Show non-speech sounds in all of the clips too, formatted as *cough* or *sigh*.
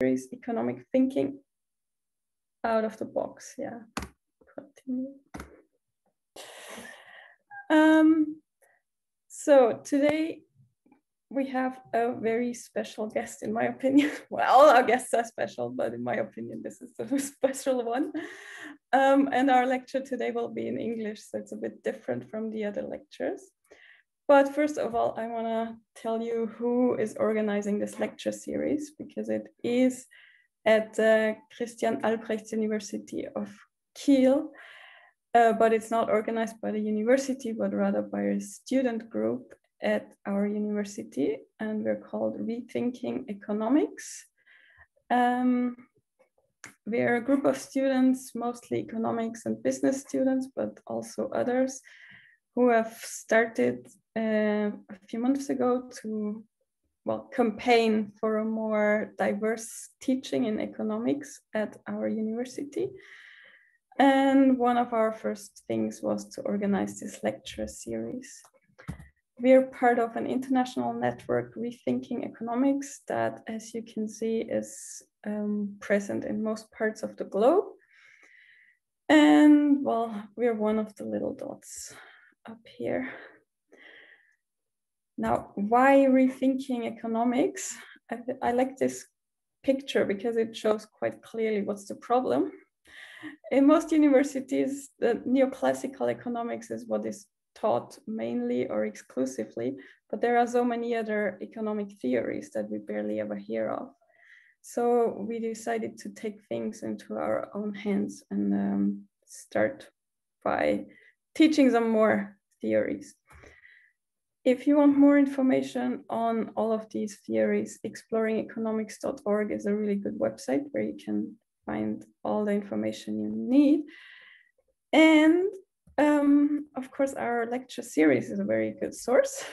series, Economic Thinking Out of the Box. Yeah, continue. Um, so today we have a very special guest, in my opinion. *laughs* Well, our guests are special, but in my opinion, this is the *laughs* special one. Um, and our lecture today will be in English, so it's a bit different from the other lectures. But first of all, I want to tell you who is organizing this lecture series because it is at the Christian Albrecht University of Kiel, uh, but it's not organized by the university, but rather by a student group at our university, and we're called Rethinking Economics. Um, we're a group of students, mostly economics and business students, but also others who have started uh, a few months ago to well campaign for a more diverse teaching in economics at our university. And one of our first things was to organize this lecture series. We're part of an international network, Rethinking Economics, that, as you can see, is um, present in most parts of the globe. And well, we're one of the little dots up here. Now, why rethinking economics? I, I like this picture because it shows quite clearly what's the problem. In most universities, the neoclassical economics is what is taught mainly or exclusively, but there are so many other economic theories that we barely ever hear of. So we decided to take things into our own hands and um, start by teaching some more theories. If you want more information on all of these theories, exploringeconomics.org is a really good website where you can find all the information you need. And um, of course, our lecture series is a very good source.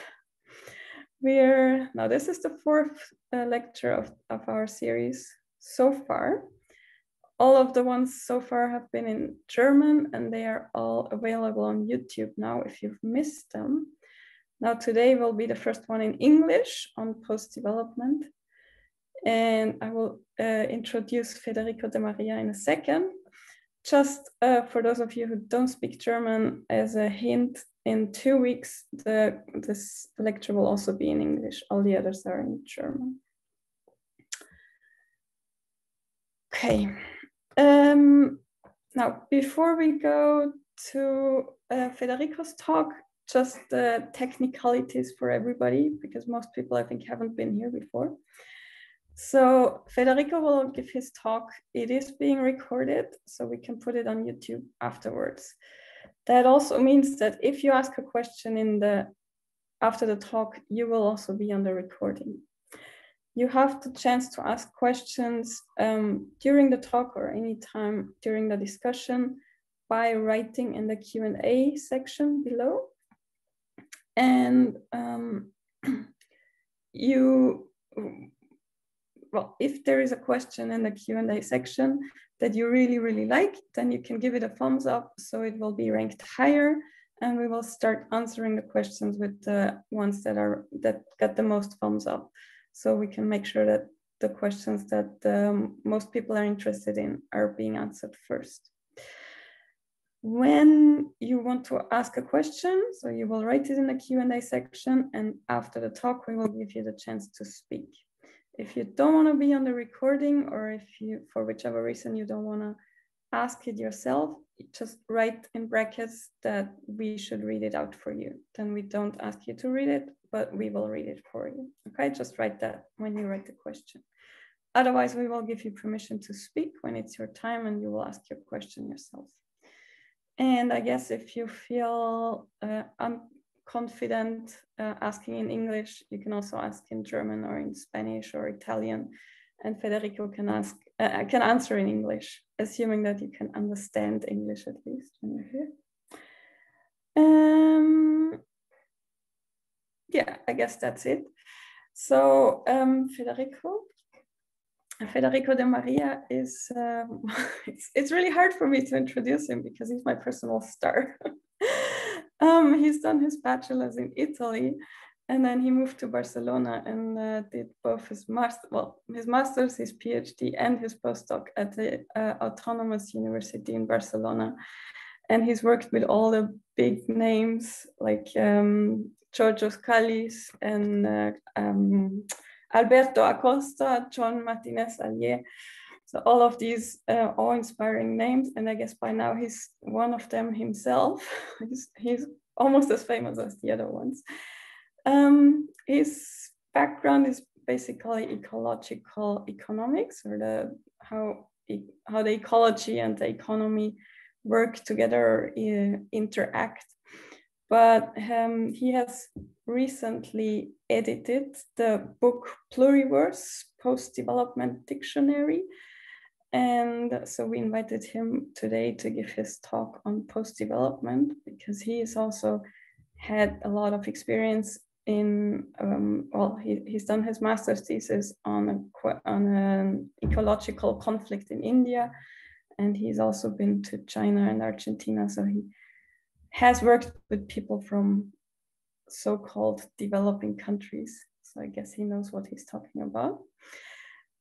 We're now this is the fourth uh, lecture of, of our series so far. All of the ones so far have been in German and they are all available on YouTube now if you've missed them. Now today will be the first one in English on post-development. And I will uh, introduce Federico Demaria in a second. Just uh, for those of you who don't speak German, as a hint, in two weeks, the, this lecture will also be in English. All the others are in German. Okay. Um, now, before we go to uh, Federico's talk, just the technicalities for everybody, because most people I think haven't been here before. So Federico will give his talk. It is being recorded, so we can put it on YouTube afterwards. That also means that if you ask a question in the after the talk, you will also be on the recording. You have the chance to ask questions um, during the talk or any time during the discussion by writing in the Q&A section below. And um, *clears throat* you well, if there is a question in the Q&A section that you really, really like, then you can give it a thumbs up so it will be ranked higher and we will start answering the questions with the ones that are that get the most thumbs up. So we can make sure that the questions that um, most people are interested in are being answered first. When you want to ask a question, so you will write it in the Q&A section and after the talk, we will give you the chance to speak. If you don't want to be on the recording or if you, for whichever reason, you don't want to ask it yourself, just write in brackets that we should read it out for you. Then we don't ask you to read it, but we will read it for you. Okay, just write that when you write the question. Otherwise, we will give you permission to speak when it's your time and you will ask your question yourself. And I guess if you feel uh, confident uh, asking in English, you can also ask in German or in Spanish or Italian. And Federico can ask, uh, can answer in English, assuming that you can understand English at least when you're here. Um, yeah, I guess that's it. So um, Federico, Federico Demaria is, um, *laughs* it's, it's really hard for me to introduce him because he's my personal star. *laughs* Um, he's done his bachelor's in Italy and then he moved to Barcelona and uh, did both his master, well, his master's, his PhD, and his postdoc at the uh, Autonomous University in Barcelona. And he's worked with all the big names like um, Georgios Kallis and uh, um, Alberto Acosta, John Martinez Alier. So all of these uh, awe-inspiring names, and I guess by now he's one of them himself. *laughs* he's, he's almost as famous as the other ones. Um, his background is basically ecological economics, or the how how the ecology and the economy work together, uh, interact. But um, he has recently edited the book Pluriverse Post-Development Dictionary. And so we invited him today to give his talk on post-development because he has also had a lot of experience in um, well he, he's done his master's thesis on a, on an ecological conflict in India and he's also been to China and Argentina so he has worked with people from so-called developing countries so I guess he knows what he's talking about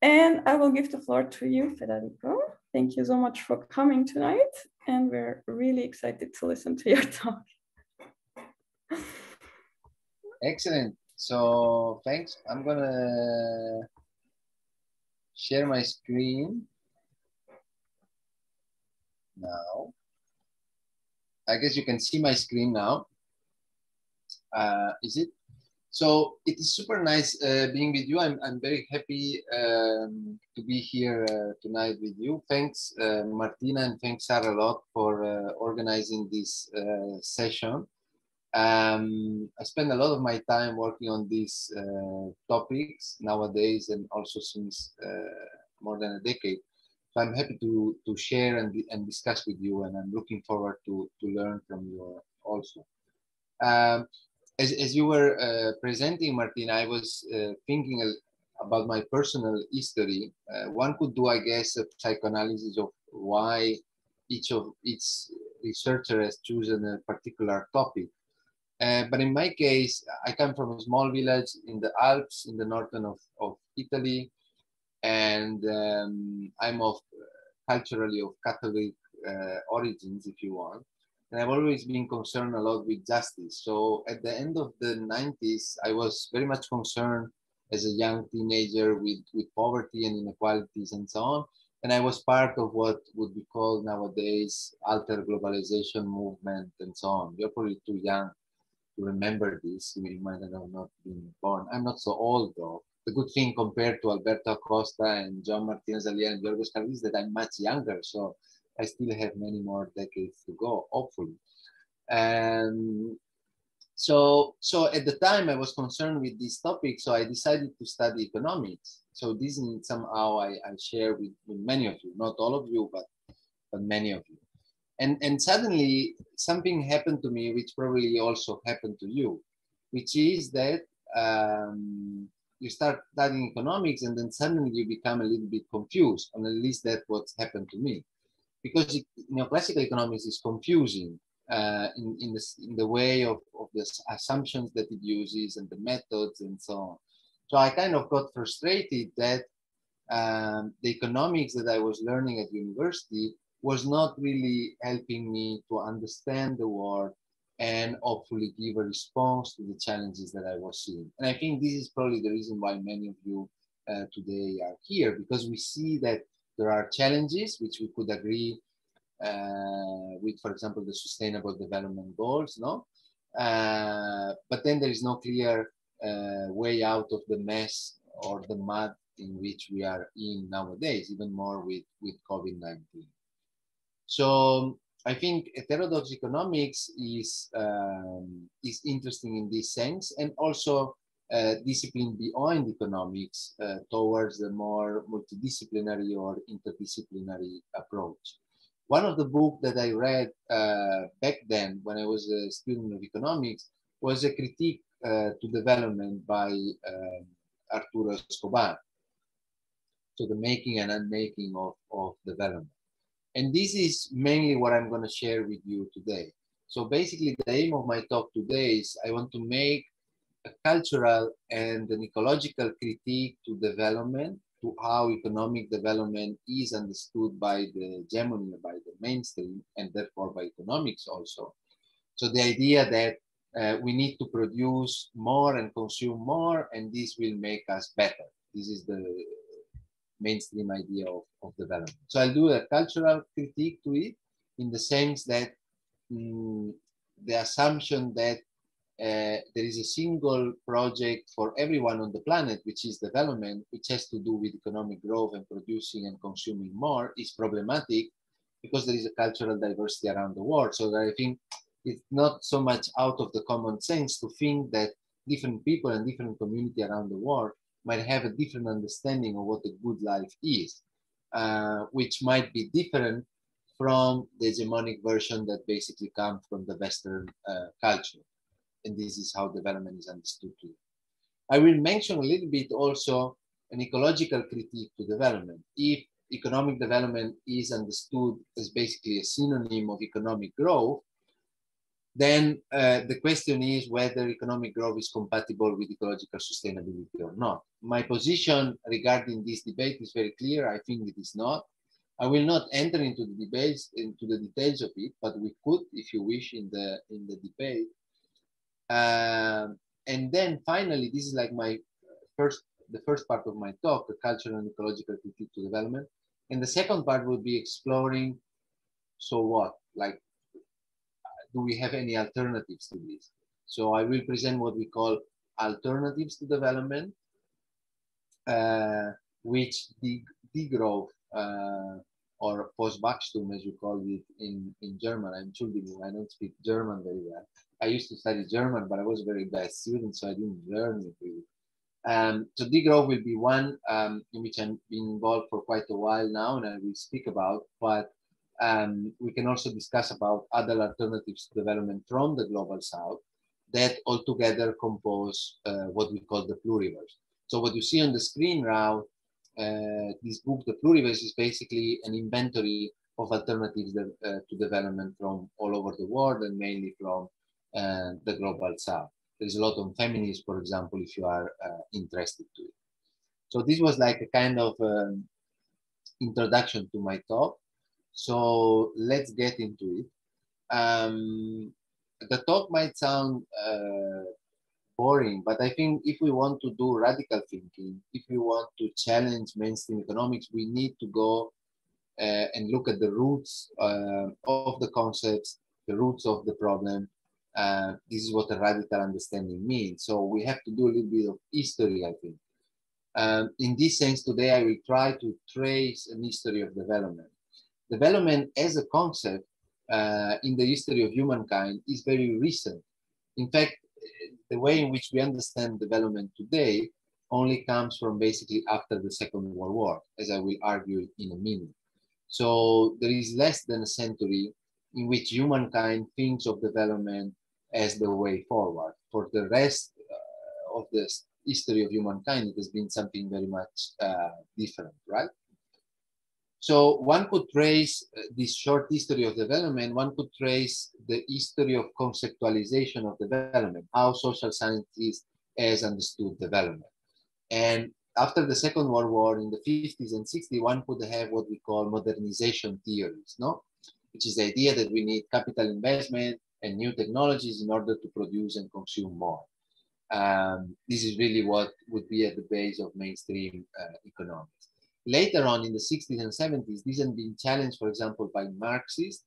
and I will give the floor to you Federico thank you so much for coming tonight and we're really excited to listen to your *laughs* talk Excellent. So thanks. I'm gonna share my screen now. I guess you can see my screen now. Uh, is it? So it is super nice uh, being with you. I'm, I'm very happy um, to be here uh, tonight with you. Thanks, uh, Martina, and thanks, Sarah, a lot for uh, organizing this uh, session. Um, I spend a lot of my time working on these topics nowadays and also since more than a decade. I'm happy to, to share and, and discuss with you and I'm looking forward to, to learn from you also. Um, as, as you were uh, presenting, Martina, I was uh, thinking about my personal history. Uh, one could do, I guess, a psychoanalysis of why each of each researcher has chosen a particular topic. Uh, but in my case, I come from a small village in the Alps in the northern of, of Italy. And um, I'm of culturally of Catholic uh, origins, if you want. And I've always been concerned a lot with justice. So at the end of the 90s, I was very much concerned as a young teenager with, with poverty and inequalities and so on. And I was part of what would be called nowadays alter globalization movement and so on. You're probably too young to remember this. You might have not been born. I'm not so old though. The good thing compared to Alberto Acosta and John Martinez Alier and Georgios Kallis is that I'm much younger. So I still have many more decades to go, hopefully. And so, so at the time I was concerned with this topic, so I decided to study economics. So this is somehow I, I share with, with many of you, not all of you, but, but many of you and and suddenly something happened to me which probably also happened to you which is that um, you start studying economics and then suddenly you become a little bit confused and at least that's what's happened to me. Because it, you know classical economics is confusing uh, in, in, the, in the way of, of the assumptions that it uses and the methods and so on. So i kind of got frustrated that um, the economics that i was learning at university was not really helping me to understand the world and hopefully give a response to the challenges that I was seeing. And I think this is probably the reason why many of you uh, today are here because we see that there are challenges which we could agree uh, with, for example, the Sustainable Development Goals, no? Uh, but then there is no clear uh, way out of the mess or the mud in which we are in nowadays, even more with, with COVID-19. So I think heterodox economics is um, is interesting in this sense, and also uh, discipline beyond economics uh, towards the more multidisciplinary or interdisciplinary approach. One of the books that I read uh, back then, when I was a student of economics, was a critique uh, to development by um, Arturo Escobar. So the making and unmaking of, of development. And this is mainly what I'm going to share with you today. So basically, the aim of my talk today is I want to make a cultural and an ecological critique to development, to how economic development is understood by the hegemony, by the mainstream, and therefore by economics also. So the idea that uh, we need to produce more and consume more, and this will make us better. This is the mainstream idea of, of development. So I'll do a cultural critique to it in the sense that mm, the assumption that uh, there is a single project for everyone on the planet, which is development, which has to do with economic growth and producing and consuming more, is problematic because there is a cultural diversity around the world. So I think it's not so much out of the common sense to think that different people and different community around the world might have a different understanding of what a good life is, uh, which might be different from the hegemonic version that basically comes from the Western uh, culture. And this is how development is understood today. I will mention a little bit also an ecological critique to development. If economic development is understood as basically a synonym of economic growth, then uh, the question is whether economic growth is compatible with ecological sustainability or not. My position regarding this debate is very clear. I think it is not. I will not enter into the debates, into the details of it, but we could, if you wish, in the in the debate. Um, and then finally, this is like my first, the first part of my talk, the cultural and ecological critique to development. And the second part will be exploring, so what? Like do we have any alternatives to this? So I will present what we call alternatives to development, uh, which the degrowth uh, or Postwachstum, as you call it in, in German. I'm Entschuldigung, I don't speak German very well. I used to study German, but I was a very bad student, so I didn't learn it really. Um, so degrowth will be one um, in which I've been involved for quite a while now, and I will speak about. But um, we can also discuss about other alternatives to development from the global south that altogether compose uh, what we call the pluriverse. So what you see on the screen now, uh, this book, The Pluriverse, is basically an inventory of alternatives that, uh, to development from all over the world and mainly from uh, the global south. There's a lot on feminism, for example, if you are uh, interested to it. So this was like a kind of um, introduction to my talk. So let's get into it. Um, the talk might sound uh, boring, but I think if we want to do radical thinking, if we want to challenge mainstream economics, we need to go uh, and look at the roots uh, of the concepts, the roots of the problem. Uh, this is what a radical understanding means. So we have to do a little bit of history, I think. Um, in this sense, today I will try to trace a history of development development as a concept uh, in the history of humankind is very recent. In fact, the way in which we understand development today only comes from basically after the Second World War, as I will argue in a minute. So there is less than a century in which humankind thinks of development as the way forward. For the rest uh, of the history of humankind, it has been something very much uh, different, right? So one could trace uh, this short history of development, one could trace the history of conceptualization of development, how social scientists has understood development. And after the Second World War in the 50s and 60s, one could have what we call modernization theories, no? Which is the idea that we need capital investment and new technologies in order to produce and consume more. Um, this is really what would be at the base of mainstream uh, economics. Later on in the 60s and 70s, this has been challenged, for example, by Marxists,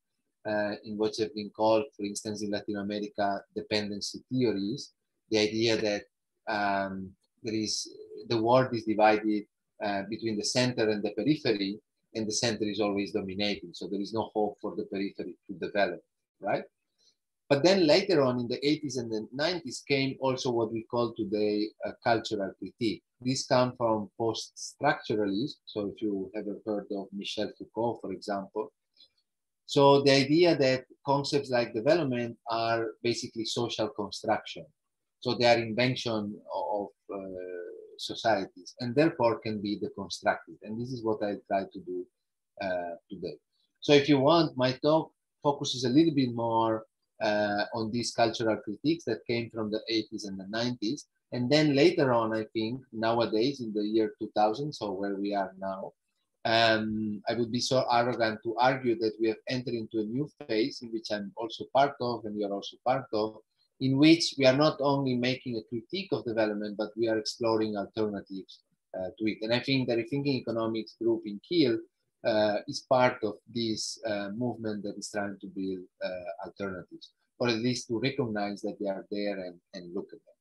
uh, in what have been called, for instance, in Latin America, dependency theories, the idea that um, there is the world is divided uh, between the center and the periphery, and the center is always dominating. So there is no hope for the periphery to develop, right? But then later on in the 80s and the 90s came also what we call today a cultural critique. This comes from post-structuralists. So if you ever heard of Michel Foucault, for example. So the idea that concepts like development are basically social construction. So they are invention of uh, societies and therefore can be deconstructed. And this is what I try to do uh, today. So if you want, my talk focuses a little bit more uh, on these cultural critiques that came from the 80s and the 90s. And then later on, I think nowadays in the year 2000, so where we are now, um, I would be so arrogant to argue that we have entered into a new phase in which I'm also part of, and you are also part of, in which we are not only making a critique of development, but we are exploring alternatives uh, to it. And I think that the Rethinking Economics group in Kiel is part of this uh, movement that is trying to build uh, alternatives, or at least to recognize that they are there and, and look at them.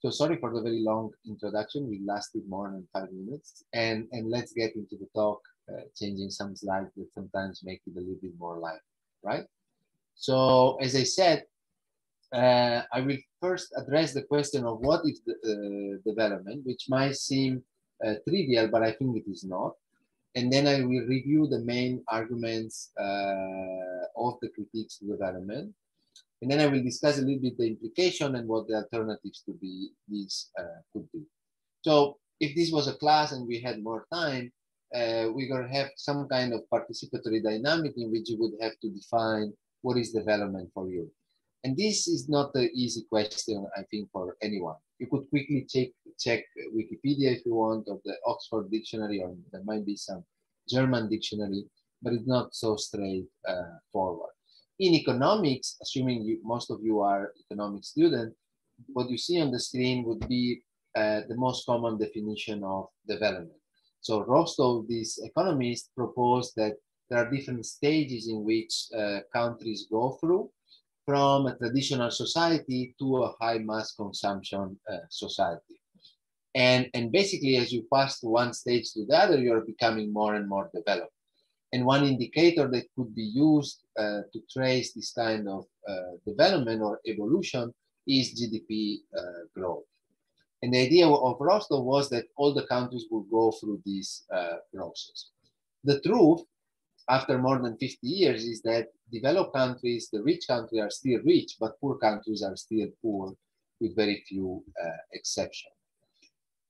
So sorry for the very long introduction. We lasted more than five minutes. And, and let's get into the talk, uh, changing some slides that sometimes make it a little bit more live, right? So as I said, uh, I will first address the question of what is the uh, development, which might seem uh, trivial, but I think it is not. And then I will review the main arguments uh, of the critiques to development. And then I will discuss a little bit the implication and what the alternatives to be these uh, could be. So if this was a class and we had more time, uh, we're going to have some kind of participatory dynamic in which you would have to define what is development for you. And this is not an easy question, I think, for anyone. You could quickly check, check Wikipedia if you want, or the Oxford Dictionary, or there might be some German dictionary, but it's not so straightforward. Uh, In economics, assuming you, most of you are economic student, what you see on the screen would be uh, the most common definition of development. So Rostow, this economist, proposed that there are different stages in which uh, countries go through from a traditional society to a high mass consumption uh, society. And, and basically, as you pass to one stage to the other, you're becoming more and more developed. And one indicator that could be used uh, to trace this kind of uh, development or evolution is GDP uh, growth. And the idea of Rostow was that all the countries would go through this uh, process. The truth after more than 50 years is that developed countries, the rich countries are still rich, but poor countries are still poor with very few uh, exceptions.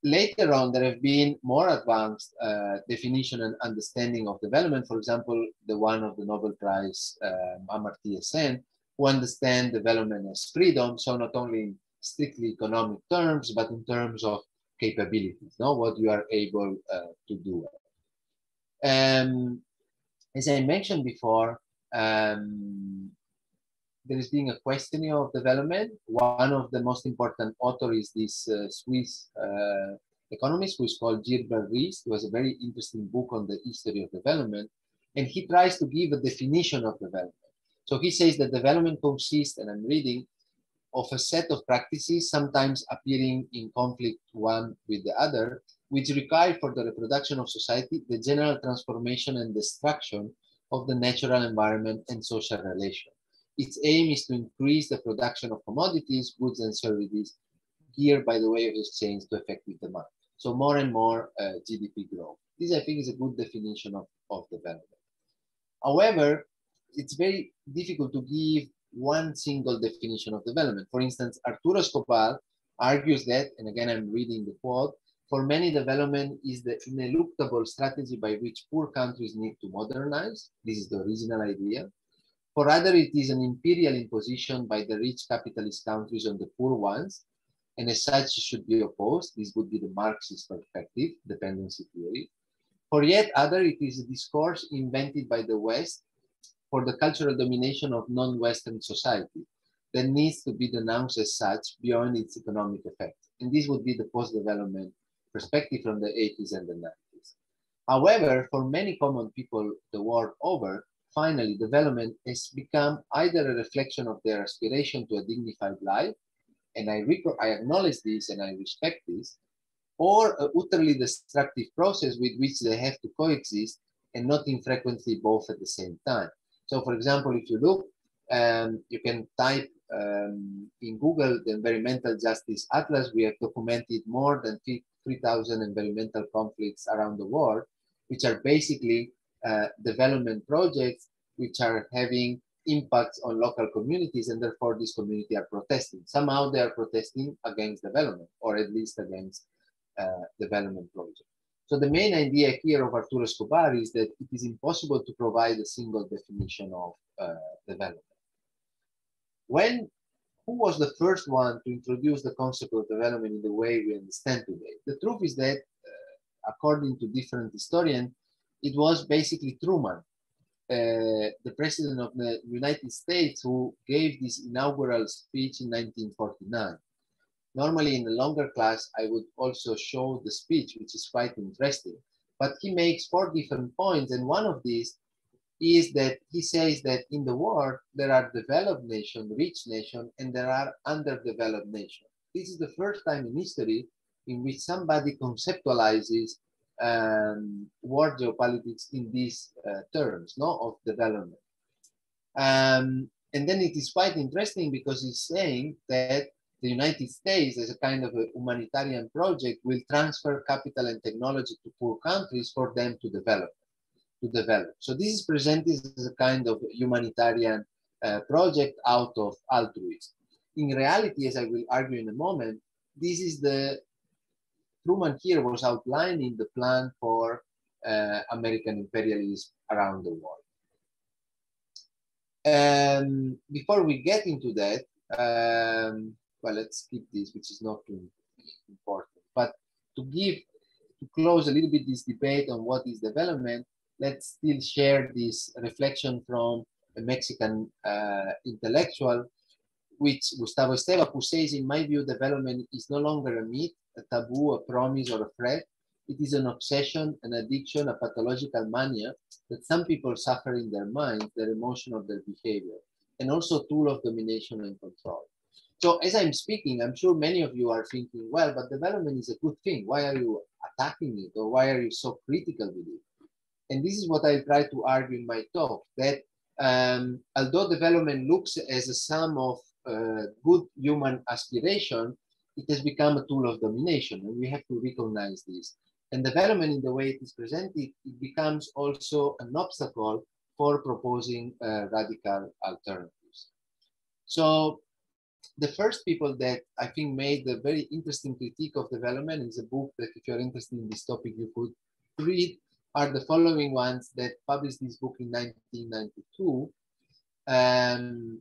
Later on, there have been more advanced uh, definition and understanding of development. For example, the one of the Nobel Prize, um, Amartya Sen, who understand development as freedom. So not only in strictly economic terms, but in terms of capabilities, no? what you are able uh, to do. Um, as I mentioned before, um, there is being a questioning of development. One of the most important authors is this uh, Swiss uh, economist who is called Gilbert Rist. He has a very interesting book on the history of development. And he tries to give a definition of development. So he says that development consists, and I'm reading, of a set of practices, sometimes appearing in conflict one with the other, which require for the reproduction of society the general transformation and destruction of the natural environment and social relation. Its aim is to increase the production of commodities, goods, and services geared by the way of exchange to effective demand. So more and more uh, GDP growth. This, I think, is a good definition of, of development. However, it's very difficult to give one single definition of development. For instance, Arturo Escobar argues that, and again, I'm reading the quote, for many, development is the ineluctable strategy by which poor countries need to modernize. This is the original idea. For others, it is an imperial imposition by the rich capitalist countries on the poor ones, and as such it should be opposed. This would be the Marxist perspective, dependency theory. For yet other, it is a discourse invented by the West for the cultural domination of non-Western society that needs to be denounced as such beyond its economic effect. And this would be the post-development perspective from the 80s and the 90s. However, for many common people the world over, finally, development has become either a reflection of their aspiration to a dignified life, and I, I acknowledge this and I respect this, or a utterly destructive process with which they have to coexist and not infrequently both at the same time. So, for example, if you look, um, you can type um, in Google the Environmental Justice Atlas. We have documented more than 3,000 environmental conflicts around the world, which are basically uh, development projects which are having impacts on local communities and therefore these communities are protesting. Somehow they are protesting against development or at least against uh, development projects. So the main idea here of Arturo Escobar is that it is impossible to provide a single definition of uh, development. when who was the first one to introduce the concept of development in the way we understand today? The truth is that, uh, according to different historians, it was basically Truman, uh, the president of the United States, who gave this inaugural speech in 1949. Normally, in the longer class, I would also show the speech, which is quite interesting. But he makes four different points, and one of these is that he says that in the world there are developed nations, rich nations, and there are underdeveloped nations. This is the first time in history in which somebody conceptualizes um, world geopolitics in these uh, terms no, of development. Um, and then it is quite interesting because he's saying that the United States, as a kind of a humanitarian project, will transfer capital and technology to poor countries for them to develop to develop. So this is presented as a kind of humanitarian uh, project out of altruism. In reality, as I will argue in a moment, this is the Truman here was outlining the plan for uh, American imperialism around the world. Um, before we get into that, um, well, let's skip this, which is not too important. But to give, to close a little bit this debate on what is development, let's still share this reflection from a Mexican uh, intellectual, which Gustavo Esteva, who says, in my view, development is no longer a myth, a taboo, a promise, or a threat. It is an obsession, an addiction, a pathological mania that some people suffer in their mind, their emotion, or their behavior, and also a tool of domination and control. So as I'm speaking, I'm sure many of you are thinking, well, but development is a good thing. Why are you attacking it? Or why are you so critical with it? And this is what I try to argue in my talk, that um, although development looks as a sum of uh, good human aspiration, it has become a tool of domination, and we have to recognize this. And development in the way it is presented, it becomes also an obstacle for proposing uh, radical alternatives. So the first people that I think made a very interesting critique of development is a book that if you're interested in this topic, you could read are the following ones that published this book in 1992, um,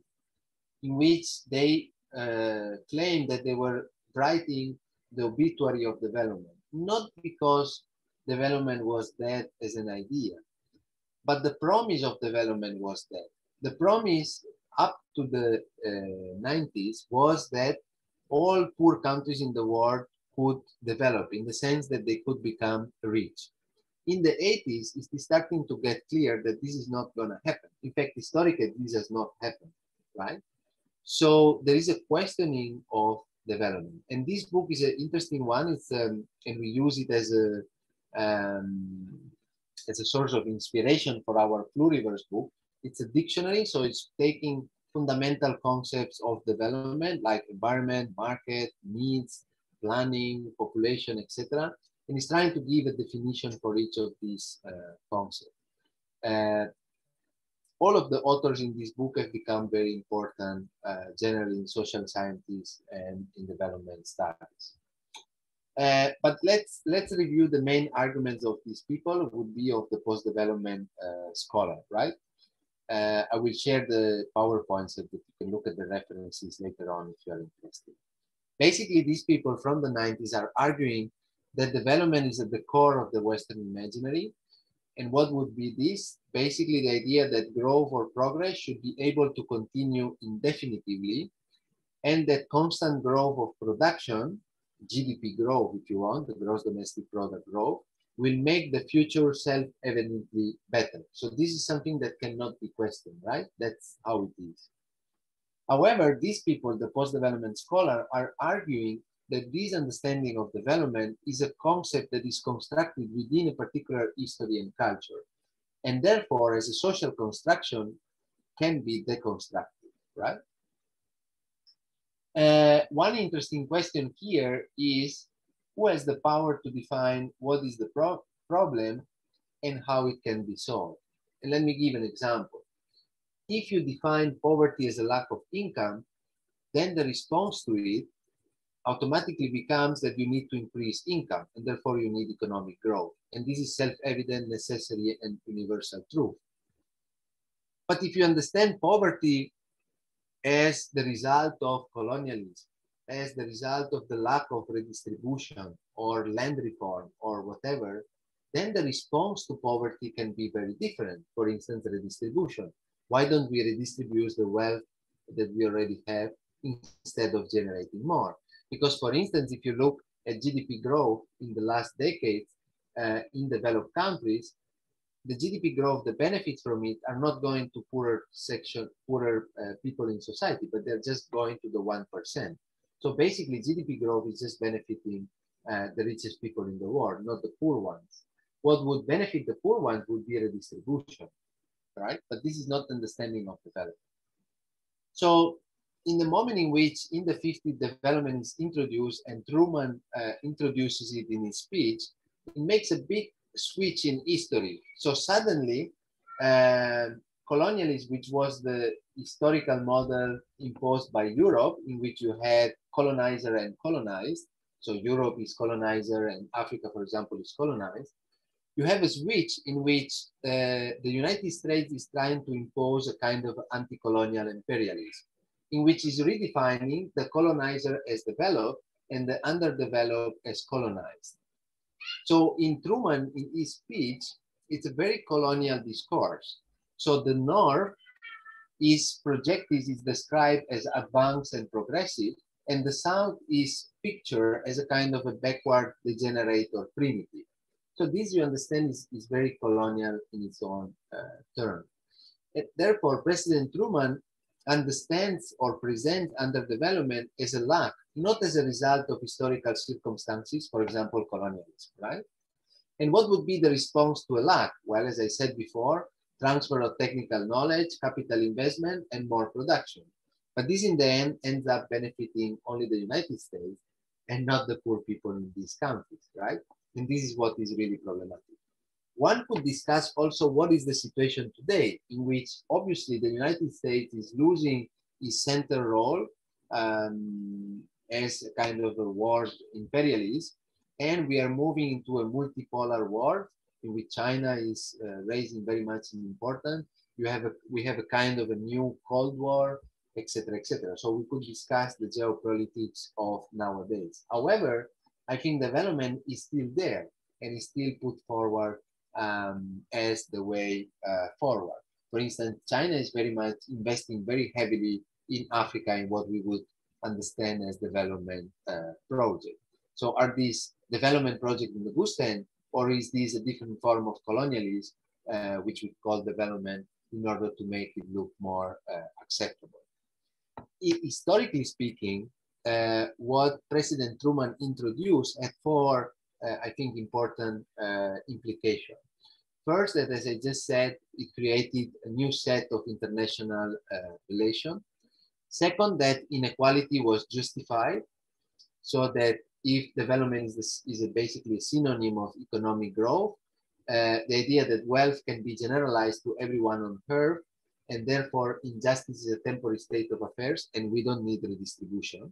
in which they uh, claimed that they were writing the obituary of development, not because development was dead as an idea, but the promise of development was dead. The promise up to the uh, 90s was that all poor countries in the world could develop in the sense that they could become rich in the 80s, it's starting to get clear that this is not going to happen. In fact, historically, this has not happened, right? So there is a questioning of development. And this book is an interesting one. It's um, and we use it as a um, as a source of inspiration for our pluriverse book. It's a dictionary, so it's taking fundamental concepts of development like environment, market, needs, planning, population, etc., and he's trying to give a definition for each of these uh, concepts. Uh, all of the authors in this book have become very important, uh, generally in social sciences and in development studies. Uh, but let's let's review the main arguments of these people would be of the post-development uh, scholar, right? Uh, I will share the PowerPoint so that you can look at the references later on if you are interested. Basically, these people from the 90s are arguing that development is at the core of the Western imaginary. And what would be this? Basically, the idea that growth or progress should be able to continue indefinitely, and that constant growth of production, GDP growth, if you want, the gross domestic product growth, will make the future self-evidently better. So this is something that cannot be questioned, right? That's how it is. However, these people, the post-development scholar, are arguing that this understanding of development is a concept that is constructed within a particular history and culture. And therefore, as a social construction, can be deconstructed, right? Uh, one interesting question here is who has the power to define what is the pro problem and how it can be solved? And let me give an example. If you define poverty as a lack of income, then the response to it automatically becomes that you need to increase income and therefore you need economic growth. And this is self-evident, necessary, and universal truth. But if you understand poverty as the result of colonialism, as the result of the lack of redistribution or land reform or whatever, then the response to poverty can be very different. For instance, redistribution. Why don't we redistribute the wealth that we already have instead of generating more? Because, for instance, if you look at GDP growth in the last decades uh, in developed countries, the GDP growth, the benefits from it are not going to poorer section, poorer uh, people in society, but they're just going to the 1%. So basically GDP growth is just benefiting uh, the richest people in the world, not the poor ones. What would benefit the poor ones would be redistribution, right? But this is not understanding of development. So in the moment in which in the 50s development is introduced and Truman uh, introduces it in his speech, it makes a big switch in history. So suddenly, uh, colonialism, which was the historical model imposed by Europe, in which you had colonizer and colonized, so Europe is colonizer and Africa, for example, is colonized, you have a switch in which uh, the United States is trying to impose a kind of anti-colonial imperialism, in which is redefining the colonizer as developed and the underdeveloped as colonized. So in Truman, in his speech, it's a very colonial discourse. So the North is projected, is described as advanced and progressive, and the South is pictured as a kind of a backward, degenerate, or primitive. So this, you understand, is, is very colonial in its own uh, term. And therefore, President Truman understands or presents underdevelopment as a lack, not as a result of historical circumstances, for example, colonialism, right? And what would be the response to a lack? Well, as I said before, transfer of technical knowledge, capital investment, and more production. But this in the end ends up benefiting only the United States and not the poor people in these countries, right? And this is what is really problematic. One could discuss also what is the situation today, in which obviously the United States is losing its center role um, as a kind of a world imperialist, and we are moving into a multipolar world in which China is uh, raising very much in importance. You have a, we have a kind of a new Cold War, etc., etc. So we could discuss the geopolitics of nowadays. However, I think development is still there and is still put forward um, as the way uh, forward. For instance, China is very much investing very heavily in Africa in what we would understand as development uh, project. So are these development projects in the end, or is this a different form of colonialism, uh, which we call development in order to make it look more uh, acceptable? historically speaking, uh, what President Truman introduced had four, I think, important uh, implications. First, that as I just said, it created a new set of international uh, relations. Second, that inequality was justified, so that if development is, is basically a synonym of economic growth, uh, the idea that wealth can be generalized to everyone on earth and therefore injustice is a temporary state of affairs and we don't need redistribution.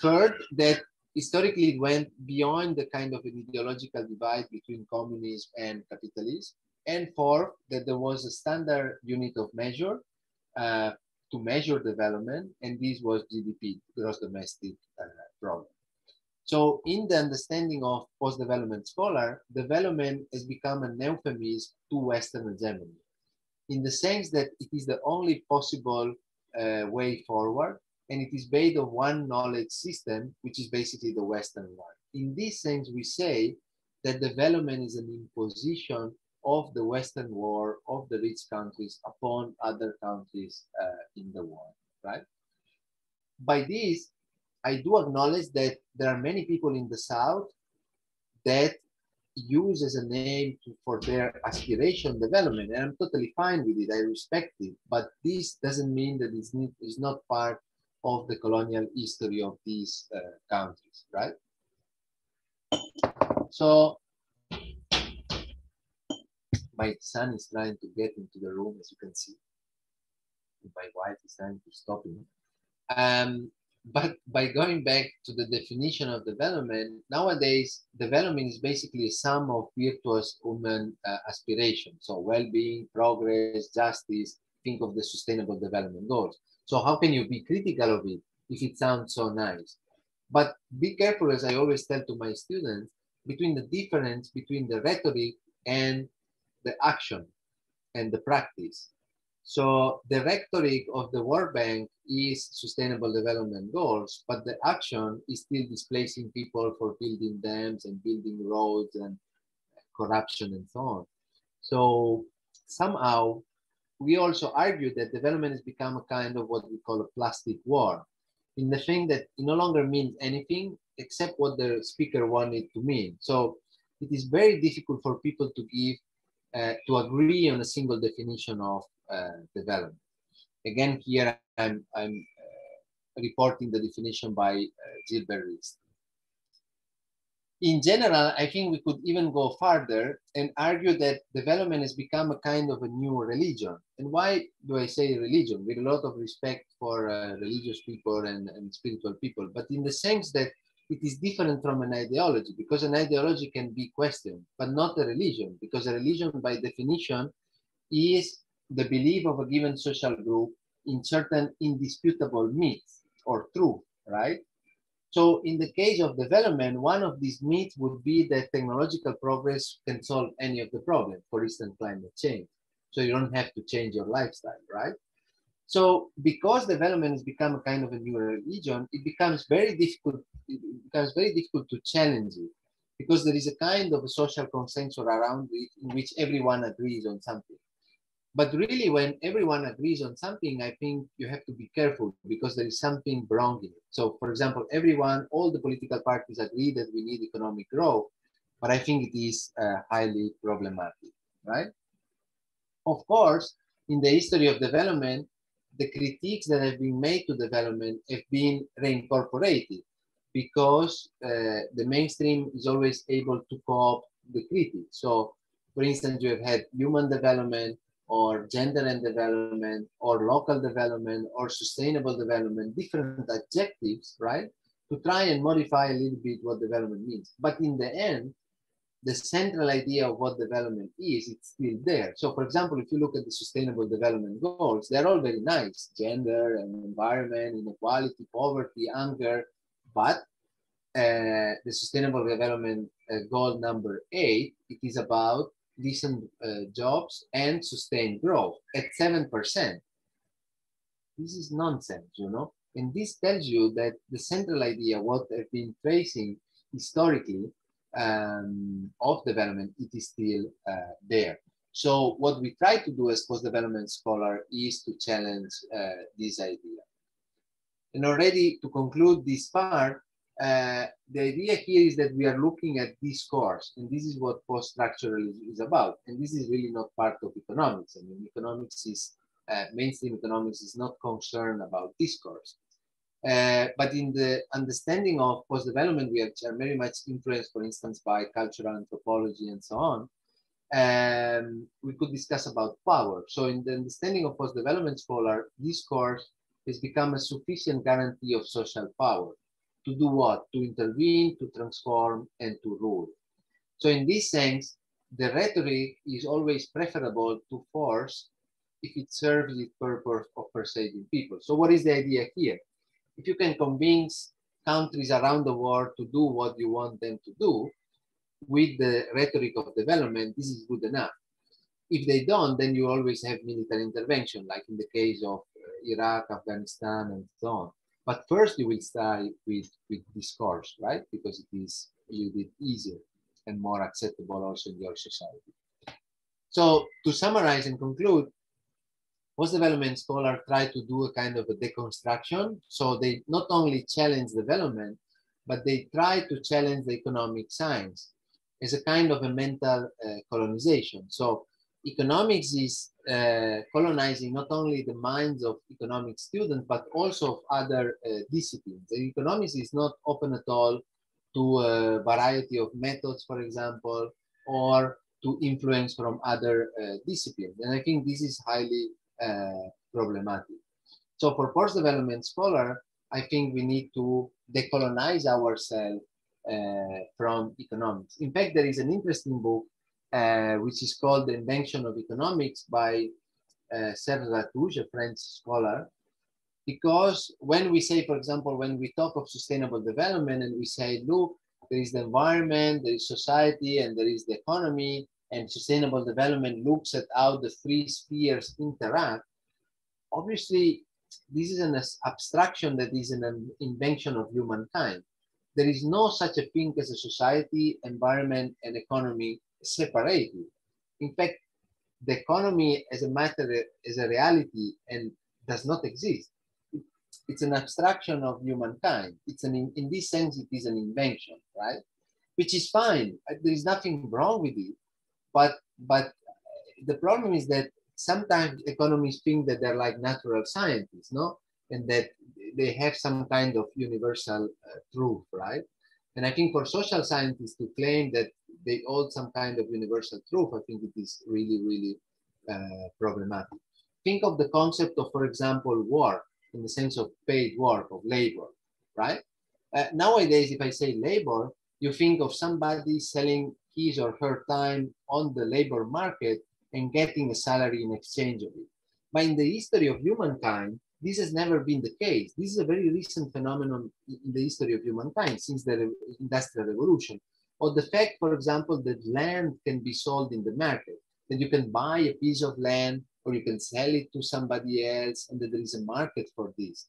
Third, that historically it went beyond the kind of an ideological divide between communism and capitalism. And fourth, that there was a standard unit of measure uh, to measure development, and this was GDP, gross domestic uh, product. So in the understanding of post-development scholar, development has become an euphemism to Western hegemony in the sense that it is the only possible uh, way forward and it is based on one knowledge system, which is basically the Western one. In this sense, we say that development is an imposition of the Western world, of the rich countries upon other countries uh, in the world, right? By this, I do acknowledge that there are many people in the South that use as a name to, for their aspiration development. And I'm totally fine with it. I respect it. But this doesn't mean that it's, it's not part of the colonial history of these uh, countries, right? So my son is trying to get into the room, as you can see. My wife is trying to stop him. Um, but by going back to the definition of development, nowadays development is basically a sum of virtuous human uh, aspirations. So well-being, progress, justice, think of the sustainable development goals. So how can you be critical of it if it sounds so nice? But be careful, as I always tell to my students, between the difference between the rhetoric and the action and the practice. So the rhetoric of the World Bank is sustainable development goals, but the action is still displacing people for building dams and building roads and corruption and so on. So somehow we also argue that development has become a kind of what we call a plastic word in the thing that it no longer means anything except what the speaker wanted to mean. So it is very difficult for people to give, uh, to agree on a single definition of uh, development. Again, here I'm, I'm uh, reporting the definition by uh, Gilbert Rist in general, I think we could even go further and argue that development has become a kind of a new religion. And why do I say religion? With a lot of respect for uh, religious people and, and spiritual people, but in the sense that it is different from an ideology because an ideology can be questioned, but not a religion, because a religion, by definition, is the belief of a given social group in certain indisputable myths or truth, right? So in the case of development, one of these myths would be that technological progress can solve any of the problems, for instance, climate change. So you don't have to change your lifestyle, right? So because development has become a kind of a new religion, it becomes very difficult, it becomes very difficult to challenge it because there is a kind of a social consensus around it in which everyone agrees on something. But really, when everyone agrees on something, I think you have to be careful because there is something wrong in it. So, for example, everyone, all the political parties agree that we need economic growth, but I think it is uh, highly problematic, right? Of course, in the history of development, the critiques that have been made to development have been reincorporated because uh, the mainstream is always able to cope the critics. So, for instance, you have had human development, or gender and development or local development or sustainable development, different adjectives, right? To try and modify a little bit what development means. But in the end, the central idea of what development is, it's still there. So for example, if you look at the sustainable development goals, they're all very nice, gender and environment, inequality, poverty, hunger, but uh, the sustainable development uh, goal number eight, it is about decent uh, jobs and sustained growth at 7%. This is nonsense, you know? And this tells you that the central idea, what I've been tracing historically um, of development, it is still uh, there. So what we try to do as post-development scholar is to challenge uh, this idea. And already to conclude this part, uh, the idea here is that we are looking at discourse, and this is what post-structuralism is about. And this is really not part of economics. I mean, economics is, uh, mainstream economics is not concerned about discourse. Uh, but in the understanding of post-development, we are very much influenced, for instance, by cultural anthropology and so on. Um, we could discuss about power. So in the understanding of post-development scholar, discourse has become a sufficient guarantee of social power to do what? To intervene, to transform, and to rule. So in this sense, the rhetoric is always preferable to force if it serves the purpose of persuading people. So what is the idea here? If you can convince countries around the world to do what you want them to do with the rhetoric of development, this is good enough. If they don't, then you always have military intervention, like in the case of uh, Iraq, Afghanistan, and so on. But first you will start with, with discourse, right? Because it is a little bit easier and more acceptable also in your society. So to summarize and conclude, post-development scholars try to do a kind of a deconstruction. So they not only challenge development, but they try to challenge the economic science as a kind of a mental uh, colonization. So economics is uh, colonizing not only the minds of economic students, but also of other uh, disciplines. And economics is not open at all to a variety of methods, for example, or to influence from other uh, disciplines. And I think this is highly uh, problematic. So for post-development scholar, I think we need to decolonize ourselves uh, from economics. In fact, there is an interesting book uh, which is called The Invention of Economics by uh, Serge Latouche, a French scholar. Because when we say, for example, when we talk of sustainable development and we say, look, there is the environment, there is society, and there is the economy, and sustainable development looks at how the three spheres interact, obviously this is an abstraction that is an invention of humankind. There is no such a thing as a society, environment, and economy separated. In fact, the economy as a matter, as a reality, and does not exist. It's an abstraction of humankind. It's an, in this sense, it is an invention, right? Which is fine. There is nothing wrong with it. But, but the problem is that sometimes economists think that they're like natural scientists, no? And that they have some kind of universal uh, truth, right? And I think for social scientists to claim that they hold some kind of universal truth, I think it is really, really uh, problematic. Think of the concept of, for example, work in the sense of paid work, of labor, right? Uh, nowadays, if I say labor, you think of somebody selling his or her time on the labor market and getting a salary in exchange of it. But in the history of humankind, this has never been the case. This is a very recent phenomenon in the history of humankind since the Industrial Revolution. Or the fact, for example, that land can be sold in the market, that you can buy a piece of land or you can sell it to somebody else and that there is a market for this.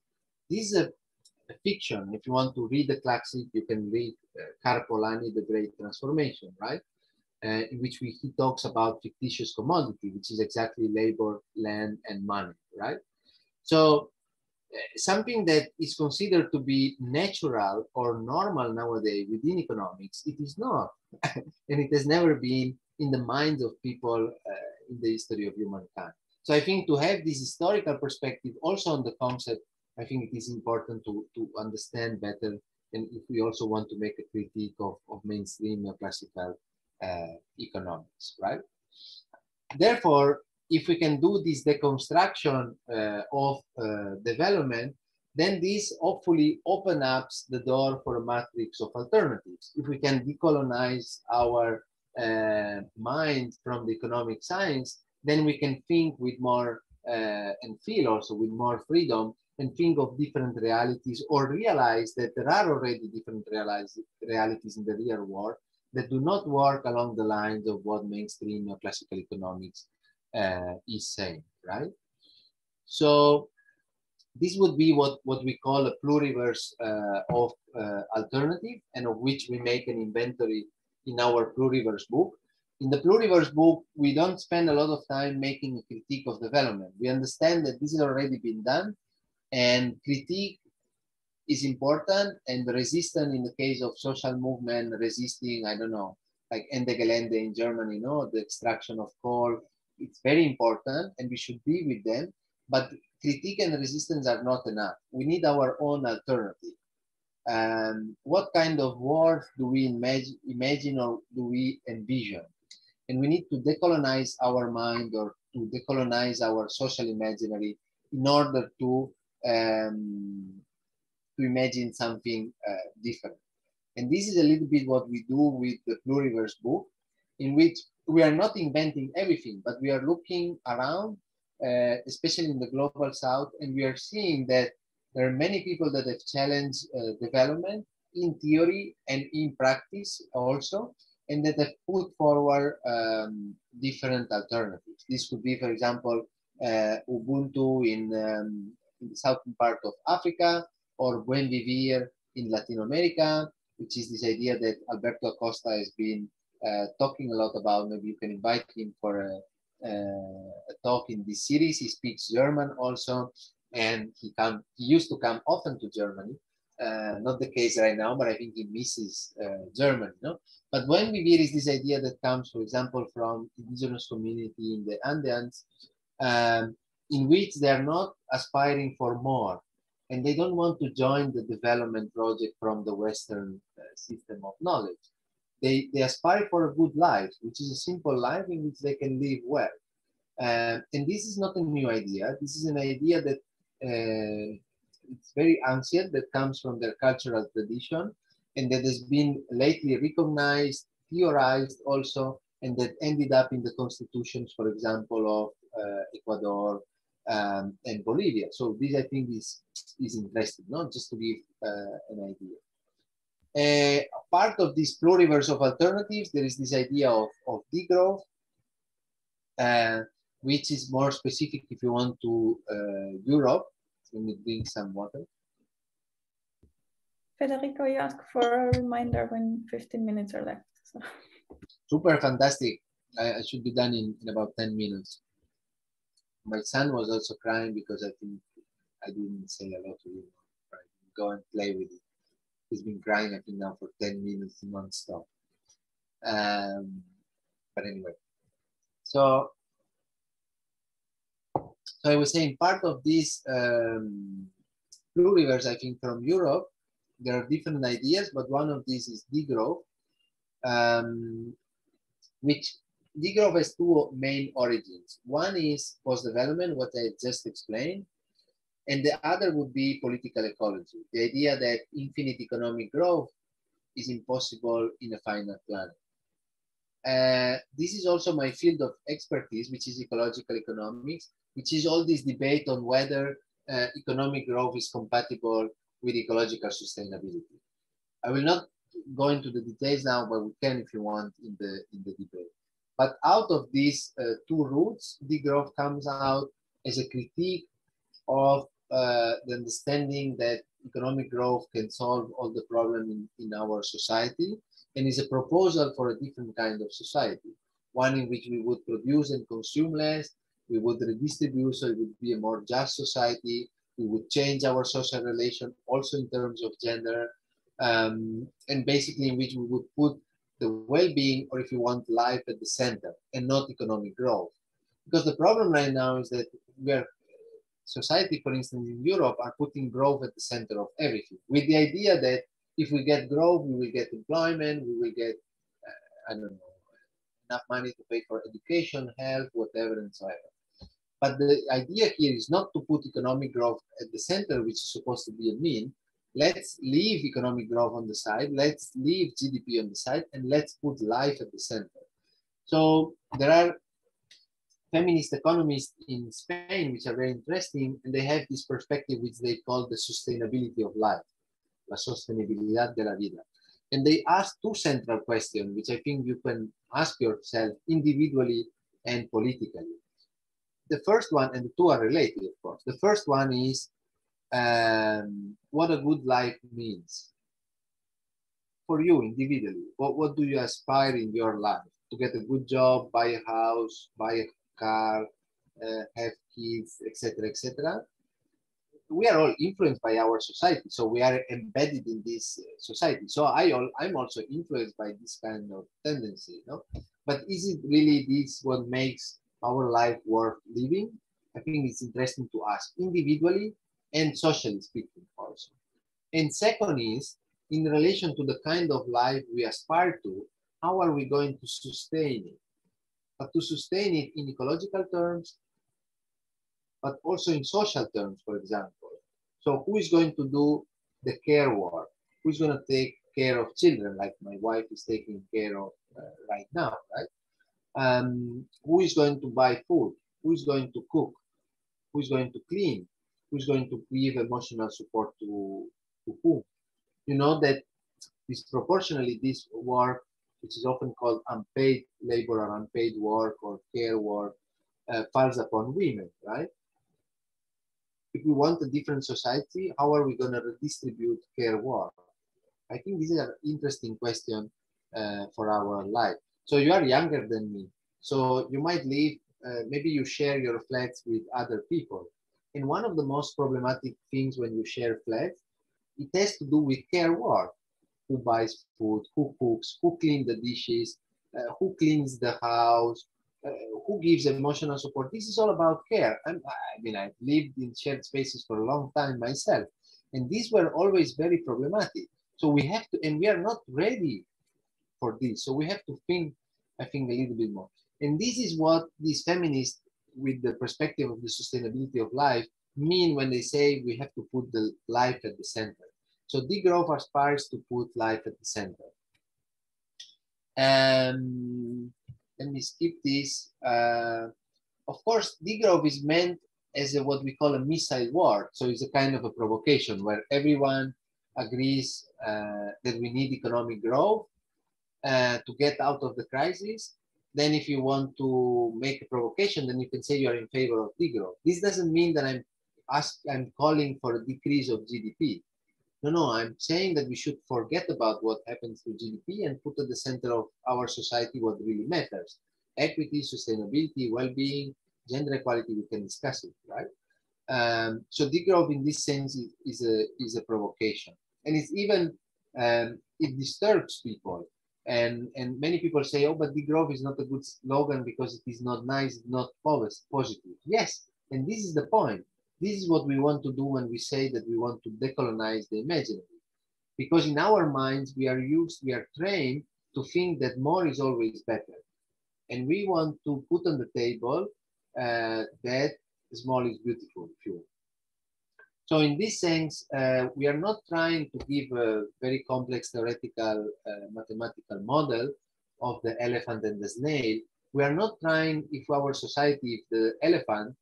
This is a, a fiction. If you want to read the classic, you can read uh, Karl Polanyi, The Great Transformation, right? Uh, in which we, he talks about fictitious commodity, which is exactly labor, land, and money, right? So something that is considered to be natural or normal nowadays within economics, it is not. *laughs* and it has never been in the minds of people uh, in the history of humankind. So I think to have this historical perspective also on the concept, I think it is important to, to understand better. And if we also want to make a critique of, of mainstream classical uh, economics, right? Therefore, if we can do this deconstruction uh, of uh, development, then this hopefully open up the door for a matrix of alternatives. If we can decolonize our uh, mind from the economic science, then we can think with more uh, and feel also with more freedom and think of different realities or realize that there are already different realities in the real world that do not work along the lines of what mainstream classical economics uh, is saying, right? So this would be what, what we call a pluriverse uh, of uh, alternative and of which we make an inventory in our pluriverse book. In the pluriverse book, we don't spend a lot of time making a critique of development. We understand that this has already been done and critique is important and the resistance in the case of social movement resisting, I don't know, like Ende Gelände in Germany, you know, the extraction of coal, it's very important and we should be with them, but critique and resistance are not enough. We need our own alternative. Um, what kind of world do we imagine, imagine or do we envision? And we need to decolonize our mind or to decolonize our social imaginary in order to um, to imagine something uh, different. And this is a little bit what we do with the Pluriverse book, in which we are not inventing everything, but we are looking around, uh, especially in the global south, and we are seeing that there are many people that have challenged uh, development in theory and in practice also, and that have put forward um, different alternatives. This could be, for example, uh, Ubuntu in, um, in the southern part of Africa, or Buen Vivir in Latin America, which is this idea that Alberto Acosta has been uh, talking a lot about. Maybe you can invite him for a, a, talk in this series. He speaks German also, and he come. He used to come often to Germany. Uh, not the case right now, but I think he misses uh, Germany. No? But Buen Vivir is this idea that comes, for example, from indigenous community in the Andes, um, in which they are not aspiring for more and they don't want to join the development project from the Western uh, system of knowledge. They, they aspire for a good life, which is a simple life in which they can live well. Uh, and this is not a new idea. This is an idea that uh, it's very ancient, that comes from their cultural tradition, and that has been lately recognized, theorized also, and that ended up in the constitutions, for example, of uh, Ecuador, um, and Bolivia. So this I think is is interesting, not just to give uh, an idea. Uh, part of this pluriverse of alternatives, there is this idea of, of degrowth, uh, which is more specific if you want to uh, Europe. Let me drink some water. Federico, you ask for a reminder when 15 minutes are left. So. Super fantastic. I, I, should be done in, in about 10 minutes. My son was also crying because I think I didn't say a lot to him. Right? Go and play with it. He's been crying, I think, now for 10 minutes non-stop. Um, but anyway, so so I was saying part of this um, pluriverse, I think, from Europe there are different ideas, but one of these is degrowth, um, which degrowth has two main origins. One is post-development, what I just explained, and the other would be political ecology, the idea that infinite economic growth is impossible in a finite planet. Uh, this is also my field of expertise, which is ecological economics, which is all this debate on whether uh, economic growth is compatible with ecological sustainability. I will not go into the details now, but we can if you want in the in the debate. But out of these uh, two roots, degrowth comes out as a critique of uh, the understanding that economic growth can solve all the problems in, in our society and is a proposal for a different kind of society, one in which we would produce and consume less, we would redistribute so it would be a more just society, we would change our social relation also in terms of gender, um, and basically in which we would put the well-being, or if you want, life at the center and not economic growth. Because the problem right now is that we are society, for instance, in Europe, are putting growth at the center of everything, with the idea that if we get growth, we will get employment, we will get, uh, I don't know, enough money to pay for education, health, whatever, and so on. But the idea here is not to put economic growth at the center, which is supposed to be a mean. Let's leave economic growth on the side, let's leave GDP on the side, and let's put life at the center. So there are feminist economists in Spain, which are very interesting, and they have this perspective which they call the sustainability of life, la sostenibilidad de la vida. And they ask two central questions, which I think you can ask yourself individually and politically the first one, and the two are related, of course. The first one is um, what a good life means for you individually. What, what do you aspire in your life? To get a good job, buy a house, buy a car, uh, have kids, etc., etc. We are all influenced by our society, so we are embedded in this uh, society. So I, all, I'm also influenced by this kind of tendency, no? But is it really this what makes our life worth living? I think it's interesting to ask individually and socially speaking also. And second is, in relation to the kind of life we aspire to, how are we going to sustain it? But to sustain it in ecological terms, but also in social terms, for example. So who is going to do the care work? Who's going to take care of children, like my wife is taking care of uh, right now, right? um, who is going to buy food, who is going to cook, who is going to clean, who is going to give emotional support to, to whom. You know that disproportionately this work, which is often called unpaid labor or unpaid work or care work, uh, falls upon women, right? If we want a different society, how are we going to redistribute care work? I think this is an interesting question uh, for our life. So you are younger than me. So you might live, uh, maybe you share your flats with other people. And one of the most problematic things when you share flats, it has to do with care work. Who buys food, who cooks, who cleans the dishes, uh, who cleans the house, uh, who gives emotional support. This is all about care. I'm, I mean, I've lived in shared spaces for a long time myself, and these were always very problematic. So we have to, and we are not ready for this. So we have to think, I think, a little bit more. And this is what these feminists, with the perspective of the sustainability of life, mean when they say we have to put the life at the center. So degrowth aspires to put life at the center. Um, let me skip this. Uh, of course, degrowth is meant as a, what we call a missile word. So it's a kind of a provocation where everyone agrees uh, that we need economic growth uh, to get out of the crisis. Then if you want to make a provocation, then you can say you're in favor of degrowth. This doesn't mean that I'm ask, I'm calling for a decrease of GDP. No, no, I'm saying that we should forget about what happens to GDP and put at the center of our society what really matters. Equity, sustainability, well-being, gender equality, we can discuss it, right? Um, so degrowth in this sense is, is, a, is a provocation. And it's even, um, it disturbs people. And, and many people say, oh, but degrowth is not a good slogan because it is not nice, not positive. Yes, and this is the point. This is what we want to do when we say that we want to decolonize the imaginary. Because in our minds, we are used, we are trained to think that more is always better. And we want to put on the table uh, that small is beautiful, if you So in this sense, uh, we are not trying to give a very complex theoretical uh, mathematical model of the elephant and the snail. We are not trying, if our society, if the elephant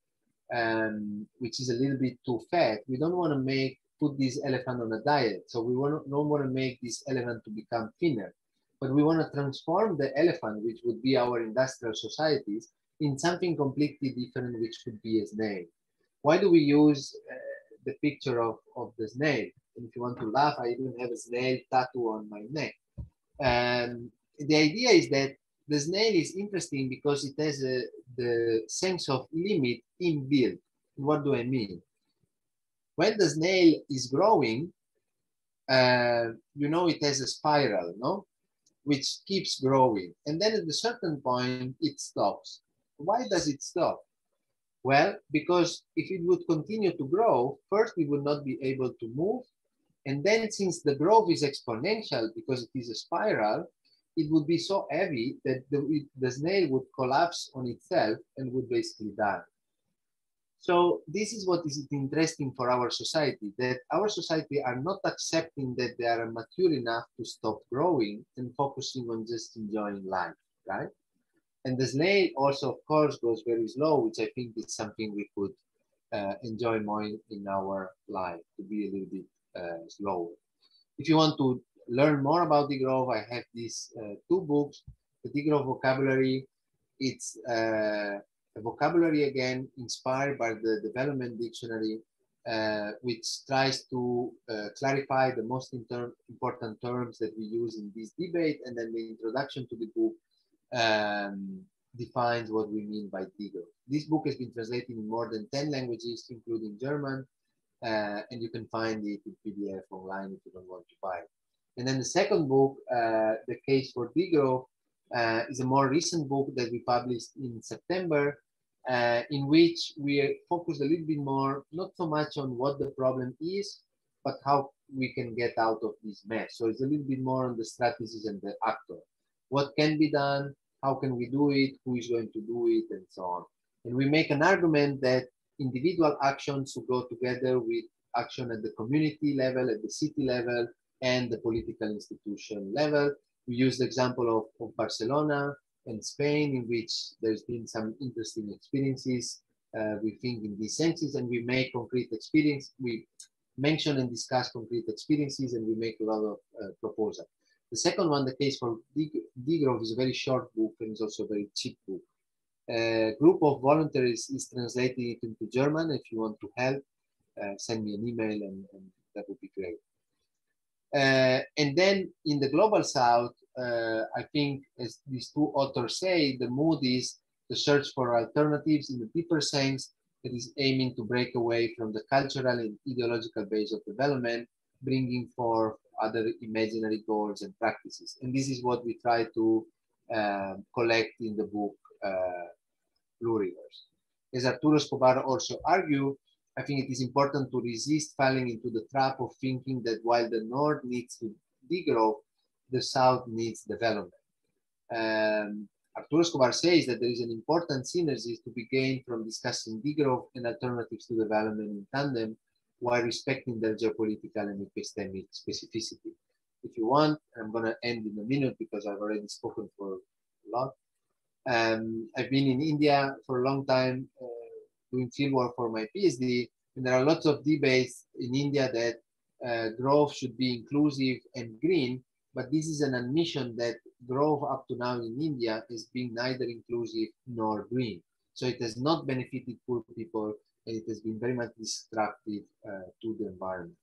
um, which is a little bit too fat, we don't want to make put this elephant on a diet. So we want don't want to make this elephant to become thinner, but we want to transform the elephant, which would be our industrial societies, in something completely different, which could be a snail. Why do we use uh, the picture of, of the snail? And if you want to laugh, I even have a snail tattoo on my neck. And the idea is that the snail is interesting because it has the sense of limit inbuilt. What do I mean? When the snail is growing, uh, you know, it has a spiral, no? Which keeps growing. And then at a certain point, it stops. Why does it stop? Well, because if it would continue to grow, first we would not be able to move. And then since the growth is exponential because it is a spiral, it would be so heavy that the, the snail would collapse on itself and would basically die. So this is what is interesting for our society, that our society are not accepting that they are mature enough to stop growing and focusing on just enjoying life, right? And the snail also, of course, goes very slow, which I think is something we could uh, enjoy more in, in, our life, to be a little bit uh, slower. If you want to learn more about degrowth, I have these uh, two books, the degrowth vocabulary. It's uh, a vocabulary again inspired by the development dictionary, uh, which tries to uh, clarify the most important terms that we use in this debate. And then the introduction to the book um, defines what we mean by degrowth. This book has been translated in more than 10 languages, including German, uh, and you can find it in PDF online if you don't want to buy it. And then the second book, uh, The Case for Degrowth, uh, is a more recent book that we published in September, uh, in which we focus a little bit more, not so much on what the problem is, but how we can get out of this mess. So it's a little bit more on the strategies and the actor. What can be done? How can we do it? Who is going to do it? And so on. And we make an argument that individual actions should go together with action at the community level, at the city level, and the political institution level. We use the example of, of Barcelona and Spain, in which there's been some interesting experiences, uh, we think in these senses, and we make concrete experience, we mention and discuss concrete experiences, and we make a lot of uh, proposals. The second one, the case for degrowth, is a very short book and it's also a very cheap book. A group of volunteers is translating it into German. If you want to help, uh, send me an email and, and that would be great. Uh, and then in the global south, uh, I think as these two authors say, the mood is the search for alternatives in the deeper sense that is aiming to break away from the cultural and ideological base of development, bringing forth other imaginary goals and practices. And this is what we try to uh, collect in the book uh, Pluriverse. As Arturo Escobar also argued, I think it is important to resist falling into the trap of thinking that while the North needs to degrow, the South needs development. Um, Arturo Escobar says that there is an important synergy to be gained from discussing degrowth and alternatives to development in tandem while respecting their geopolitical and epistemic specificity. If you want, I'm going to end in a minute because I've already spoken for a lot. Um, I've been in India for a long time. Uh, doing fieldwork for my PhD, and there are lots of debates in India that uh, growth should be inclusive and green, but this is an admission that growth up to now in India is being neither inclusive nor green. So it has not benefited poor people, and it has been very much destructive uh, to the environment.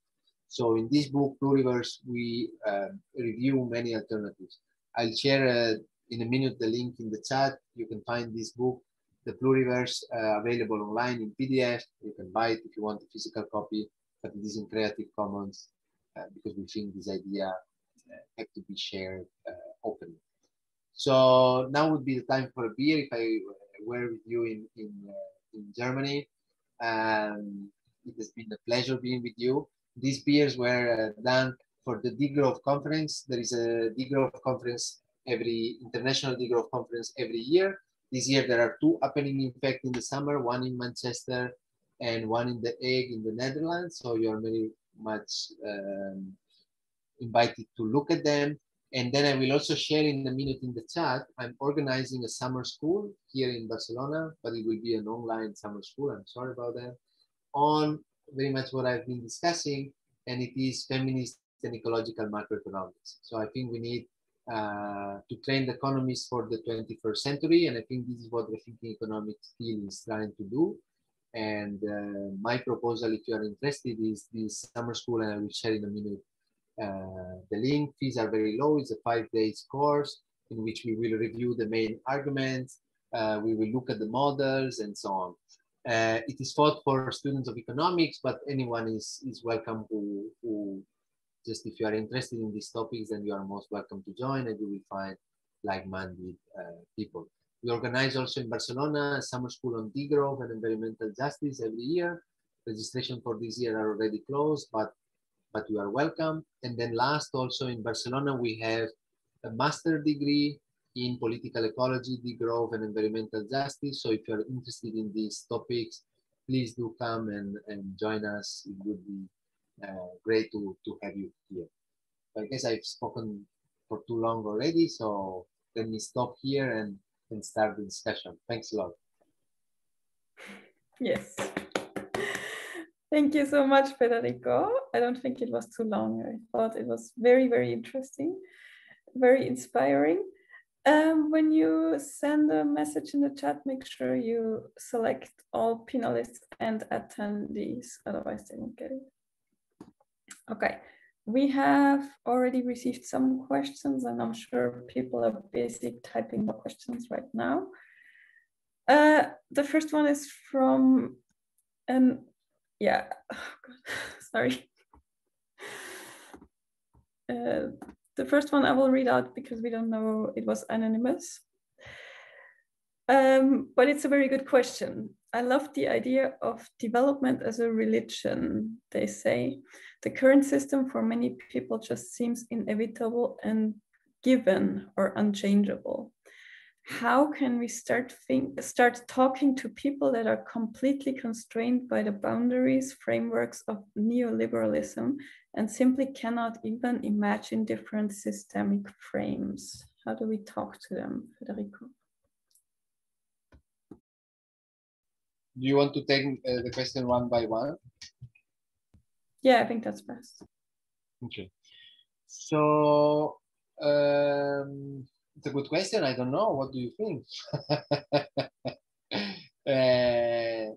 So in this book, Pluriverse, we uh, review many alternatives. I'll share uh, in a minute the link in the chat. You can find this book, the Pluriverse, uh, available online in PDF. You can buy it if you want a physical copy, but it is in Creative Commons uh, because we think this idea uh, have to be shared uh, openly. So now would be the time for a beer if I were with you in, in, in Germany. Um, it has been a pleasure being with you. These beers were done for the degrowth conference. There is a degrowth conference every international degrowth conference every year. This year there are two happening in fact in the summer, one in Manchester and one in the Hague in the Netherlands. So you're very much um, invited to look at them. And then I will also share in a minute in the chat, I'm organizing a summer school here in Barcelona, but it will be an online summer school. I'm sorry about that. On very much what I've been discussing, and it is feminist and ecological macroeconomics. So I think we need uh, to train the economists for the 21st century. And I think this is what Rethinking Economics Team is trying to do. And uh, my proposal, if you are interested, is this summer school, and I will share in a minute uh, the link. Fees are very low. It's a five days course in which we will review the main arguments. Uh, we will look at the models and so on. Uh, it is taught for students of economics, but anyone is, is welcome who, who just if you are interested in these topics, then you are most welcome to join and you will find like-minded uh, people. We organize also in Barcelona a summer school on degrowth and environmental justice every year. Registration for this year are already closed, but but you are welcome. And then last, also in Barcelona, we have a master degree in political ecology, degrowth, and environmental justice. So if you're interested in these topics, please do come and, and join us. It would be uh, great to, to have you here. I guess I've spoken for too long already, so let me stop here and, and start the discussion. Thanks a lot. Yes. Thank you so much, Federico. I don't think it was too long. I thought it was very, very interesting, very inspiring. Um, when you send a message in the chat, make sure you select all panelists and attendees, otherwise they won't get it. Okay, we have already received some questions and I'm sure people are busy typing the questions right now. Uh, the first one is from, and yeah, *laughs* oh *laughs* sorry. Uh, the first one I will read out because we don't know, it was anonymous. Um, but it's a very good question. I love the idea of development as a religion, they say. The current system for many people just seems inevitable and given or unchangeable. How can we start think, start talking to people that are completely constrained by the boundaries, frameworks of neoliberalism, and simply cannot even imagine different systemic frames? How do we talk to them, Federico? Do you want to take uh, the question one by one? Yeah, I think that's best. Okay. So um, it's a good question. I don't know. What do you think? *laughs* uh,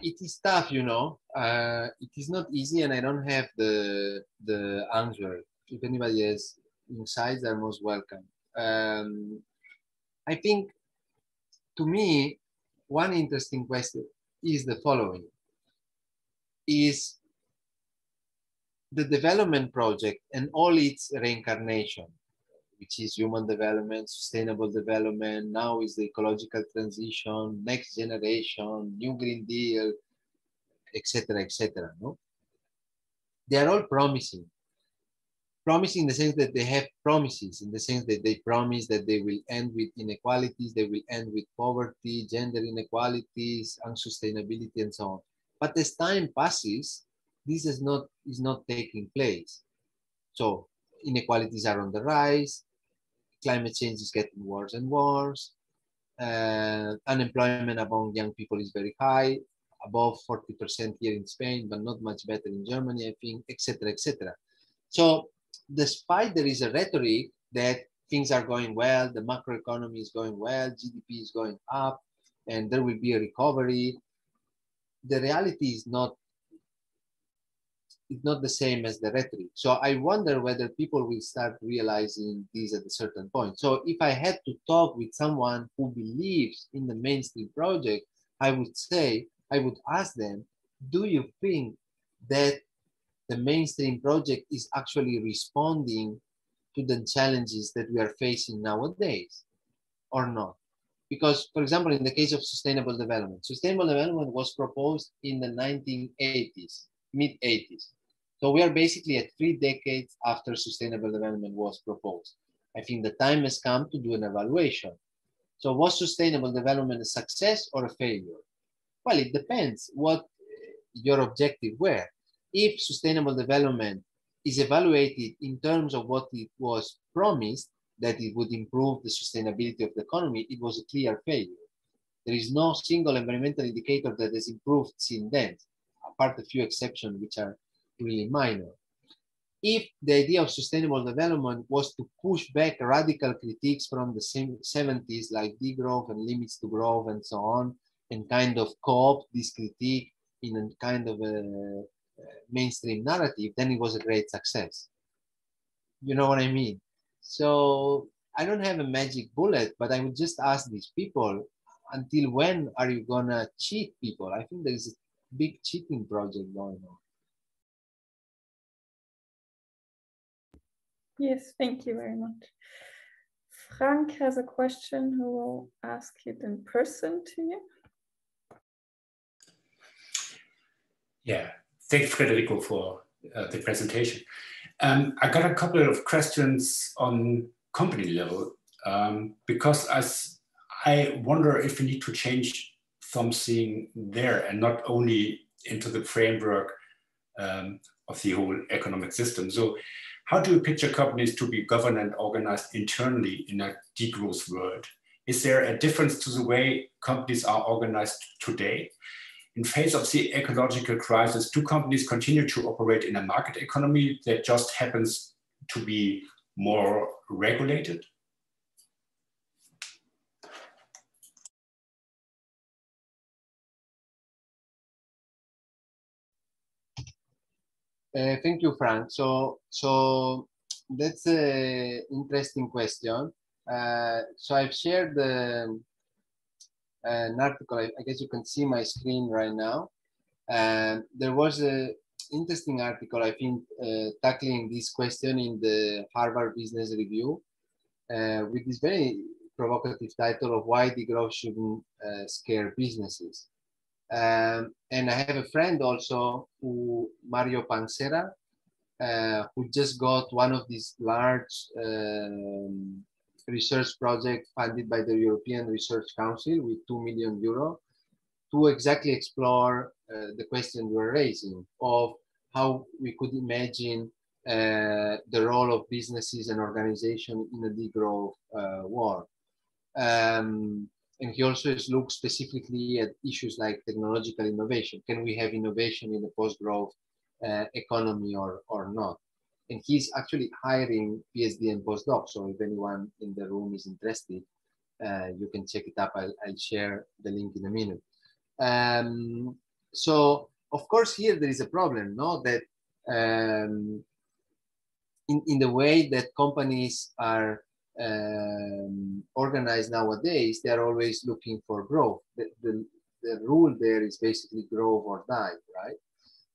it is tough, you know. Uh, it is not easy, and I don't have the the answer. If anybody has insights, they're most welcome. Um, I think, to me, one interesting question is the following. Is the development project and all its reincarnation which is human development sustainable development now is the ecological transition next generation new green deal etc etc no? They are all promising promising in the sense that they have promises in the sense that they promise that they will end with inequalities they will end with poverty gender inequalities unsustainability and so on but as time passes this is not is not taking place so inequalities are on the rise climate change is getting worse and worse Uh, unemployment among young people is very high, above 40% here in Spain, but not much better in Germany, I think, etc., etc. So despite there is a rhetoric that things are going well, the macroeconomy is going well, GDP is going up, and there will be a recovery, the reality is not it's not the same as the rhetoric. So I wonder whether people will start realizing this at a certain point. So if I had to talk with someone who believes in the mainstream project, I would say, I would ask them, do you think that the mainstream project is actually responding to the challenges that we are facing nowadays or not? Because, for example, in the case of sustainable development, sustainable development was proposed in the 1980s, mid 80s. So we are basically at three decades after sustainable development was proposed. I think the time has come to do an evaluation. So was sustainable development a success or a failure? Well, it depends what your objective were. If sustainable development is evaluated in terms of what it was promised, that it would improve the sustainability of the economy, it was a clear failure. There is no single environmental indicator that has improved since then, apart a few exceptions which are really minor. If the idea of sustainable development was to push back radical critiques from the 70s, like degrowth and limits to growth and so on, and kind of co-opt this critique in a kind of a mainstream narrative, then it was a great success. You know what I mean? So I don't have a magic bullet, but I would just ask these people, until when are you gonna cheat people? I think there's a big cheating project going on. Yes, thank you very much. Frank has a question who will ask it in person to you. Yeah, thanks, Federico, for uh, the presentation. Um, I got a couple of questions on company level um, because as I wonder if we need to change something there and not only into the framework um, of the whole economic system. So how do you picture companies to be governed and organized internally in a degrowth world? Is there a difference to the way companies are organized today? In face of the ecological crisis, do companies continue to operate in a market economy that just happens to be more regulated? Uh, thank you, Frank. So, so that's an interesting question. Uh, so I've shared the, an article. I, I, guess you can see my screen right now. And there was an interesting article, I think, uh, tackling this question in the Harvard Business Review uh, with this very provocative title of "Why the Degrowth Shouldn't uh, Scare Businesses." Um, and I have a friend also, who Mario Pansera, uh, who just got one of these large um, research project funded by the European Research Council with 2 million euro to exactly explore uh, the question you are raising of how we could imagine uh, the role of businesses and organizations in a degrowth uh, world. Um, and he also looks specifically at issues like technological innovation. Can we have innovation in the post-growth uh, economy or, or not? And he's actually hiring PhD and postdocs. So if anyone in the room is interested, uh, you can check it up. I'll, I'll, share the link in a minute. Um, so of course here there is a problem, no? That um, in, in the way that companies are um, organized nowadays, they're always looking for growth. The, the, the rule there is basically grow or die, right?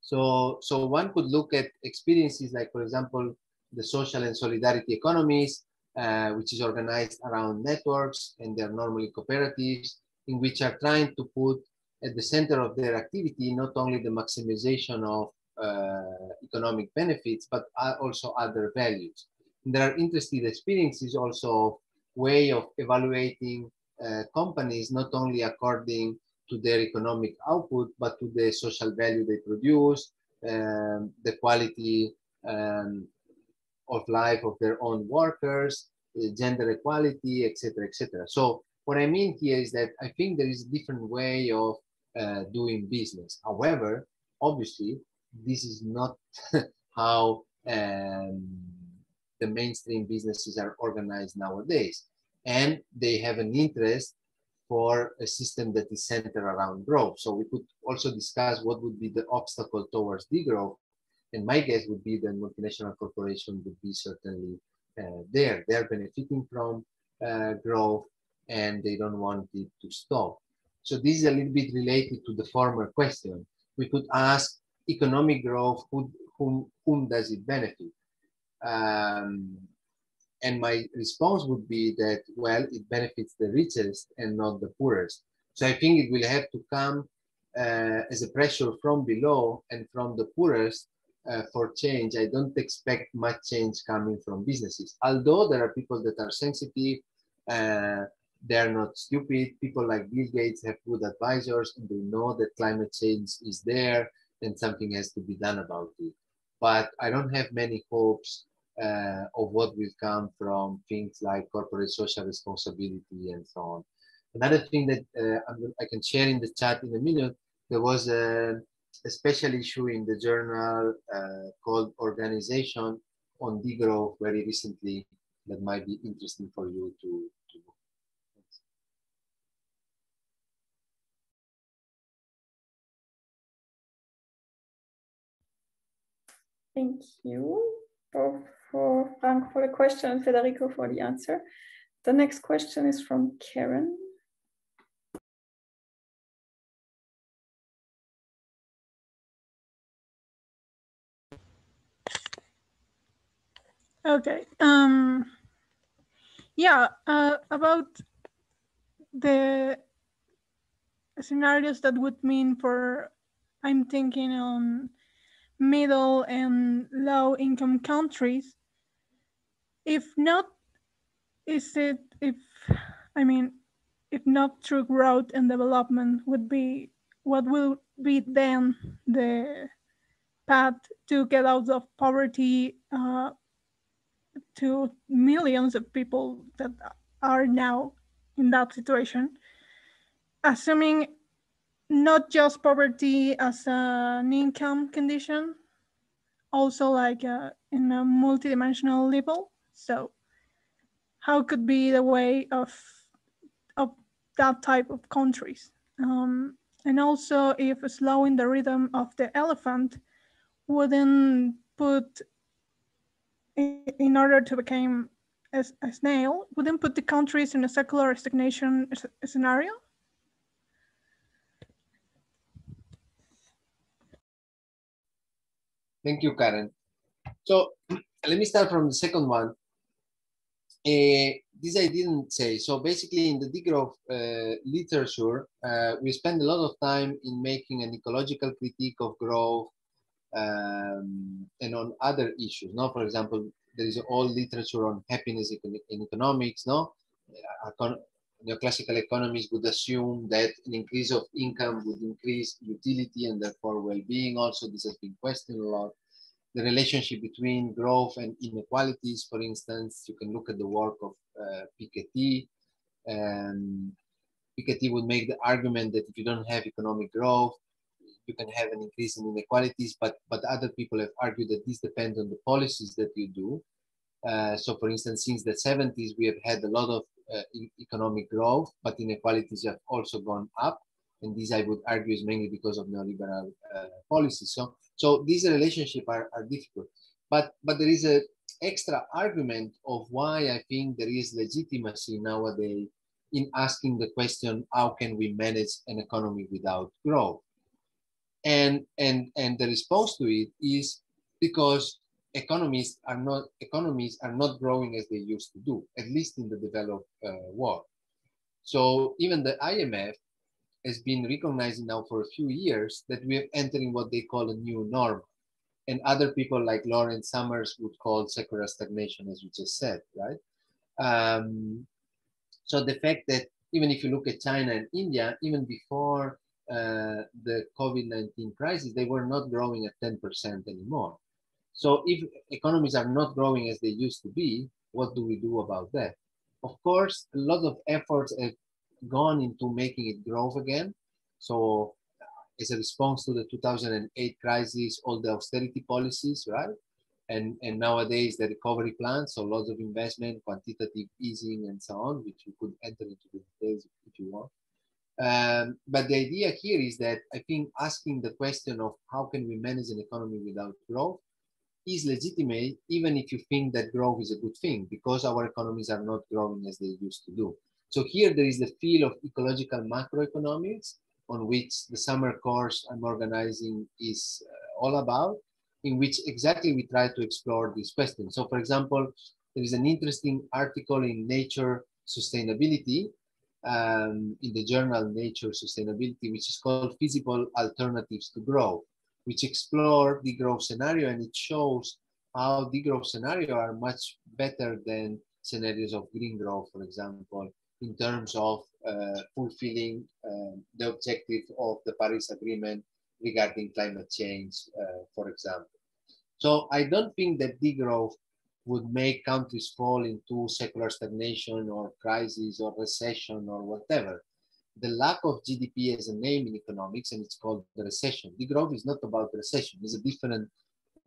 So, so one could look at experiences like, for example, the social and solidarity economies, uh, which is organized around networks, and they're normally cooperatives, in which are trying to put at the center of their activity not only the maximization of uh, economic benefits, but also other values. There are interesting experiences also way of evaluating uh, companies not only according to their economic output but to the social value they produce um, the quality um, of life of their own workers gender equality etc etc so what I mean here is that I think there is a different way of uh, doing business. However, obviously, this is not *laughs* how um, the mainstream businesses are organized nowadays. And they have an interest for a system that is centered around growth. So we could also discuss what would be the obstacle towards degrowth. And my guess would be that multinational corporation would be certainly uh, there. They're benefiting from uh, growth and they don't want it to stop. So this is a little bit related to the former question. We could ask economic growth, who, whom, whom does it benefit? Um, and my response would be that, well, it benefits the richest and not the poorest. So I think it will have to come uh, as a pressure from below and from the poorest uh, for change. I don't expect much change coming from businesses. Although there are people that are sensitive, uh, they're not stupid. People like Bill Gates have good advisors and they know that climate change is there and something has to be done about it. But I don't have many hopes uh, of what will come from things like corporate social responsibility and so on. Another thing that uh, I can share in the chat in a minute, there was a, a special issue in the journal uh, called Organization on Degrowth very recently that might be interesting for you to. Thank you both for Frank for the question and Federico for the answer. The next question is from Karen. Okay. Um, yeah, uh, about the scenarios that would mean for, I'm thinking on middle and low income countries if not is it if i mean if not through growth and development would be what will be then the path to get out of poverty uh, to millions of people that are now in that situation assuming not just poverty as an income condition, also like uh, in a multidimensional level. So how could be the way of of that type of countries? Um, and also if slowing the rhythm of the elephant wouldn't put in order to become a, a snail, wouldn't put the countries in a secular stagnation scenario? Thank you, Karen. So *clears throat* let me start from the second one. Uh, this I didn't say. So basically, in the degrowth uh, literature, uh, we spend a lot of time in making an ecological critique of growth um, and on other issues. No, for example, there is all literature on happiness in economics. No, neoclassical economists would assume that an increase of income would increase utility and therefore well-being. Also, this has been questioned a lot. The relationship between growth and inequalities, for instance, you can look at the work of uh, Piketty. Um, Piketty would make the argument that if you don't have economic growth, you can have an increase in inequalities, but, but other people have argued that this depends on the policies that you do. Uh, so for instance, since the 70s, we have had a lot of uh, economic growth, but inequalities have also gone up. And this, I would argue, is mainly because of neoliberal uh, policies. So, so these relationships are, are difficult. But, but there is an extra argument of why I think there is legitimacy nowadays in asking the question, how can we manage an economy without growth? And, and, and the response to it is because economies are not economies are not growing as they used to do, at least in the developed uh, world. So even the IMF has been recognizing now for a few years that we are entering what they call a new norm. And other people like Lawrence Summers would call secular stagnation, as you just said, right? Um, so the fact that even if you look at China and India, even before uh, the COVID-19 crisis, they were not growing at 10% anymore. So if economies are not growing as they used to be, what do we do about that? Of course, a lot of efforts have gone into making it grow again. So as a response to the 2008 crisis, all the austerity policies, right? And, and nowadays the recovery plan, so lots of investment, quantitative easing and so on, which you could enter into the details if you want. Um, but the idea here is that I think asking the question of how can we manage an economy without growth is legitimate, even if you think that growth is a good thing, because our economies are not growing as they used to do. So here there is the field of ecological macroeconomics, on which the summer course I'm organizing is uh, all about, in which exactly we try to explore this question. So for example, there is an interesting article in Nature Sustainability, um, in the journal Nature Sustainability, which is called Feasible Alternatives to Growth, which explore the growth scenario and it shows how the growth scenario are much better than scenarios of green growth, for example, in terms of uh, fulfilling um, the objective of the Paris Agreement regarding climate change, uh, for example. So I don't think that degrowth would make countries fall into secular stagnation or crisis or recession or whatever. The lack of GDP as a name in economics, and it's called the recession. Degrowth is not about recession. It's a different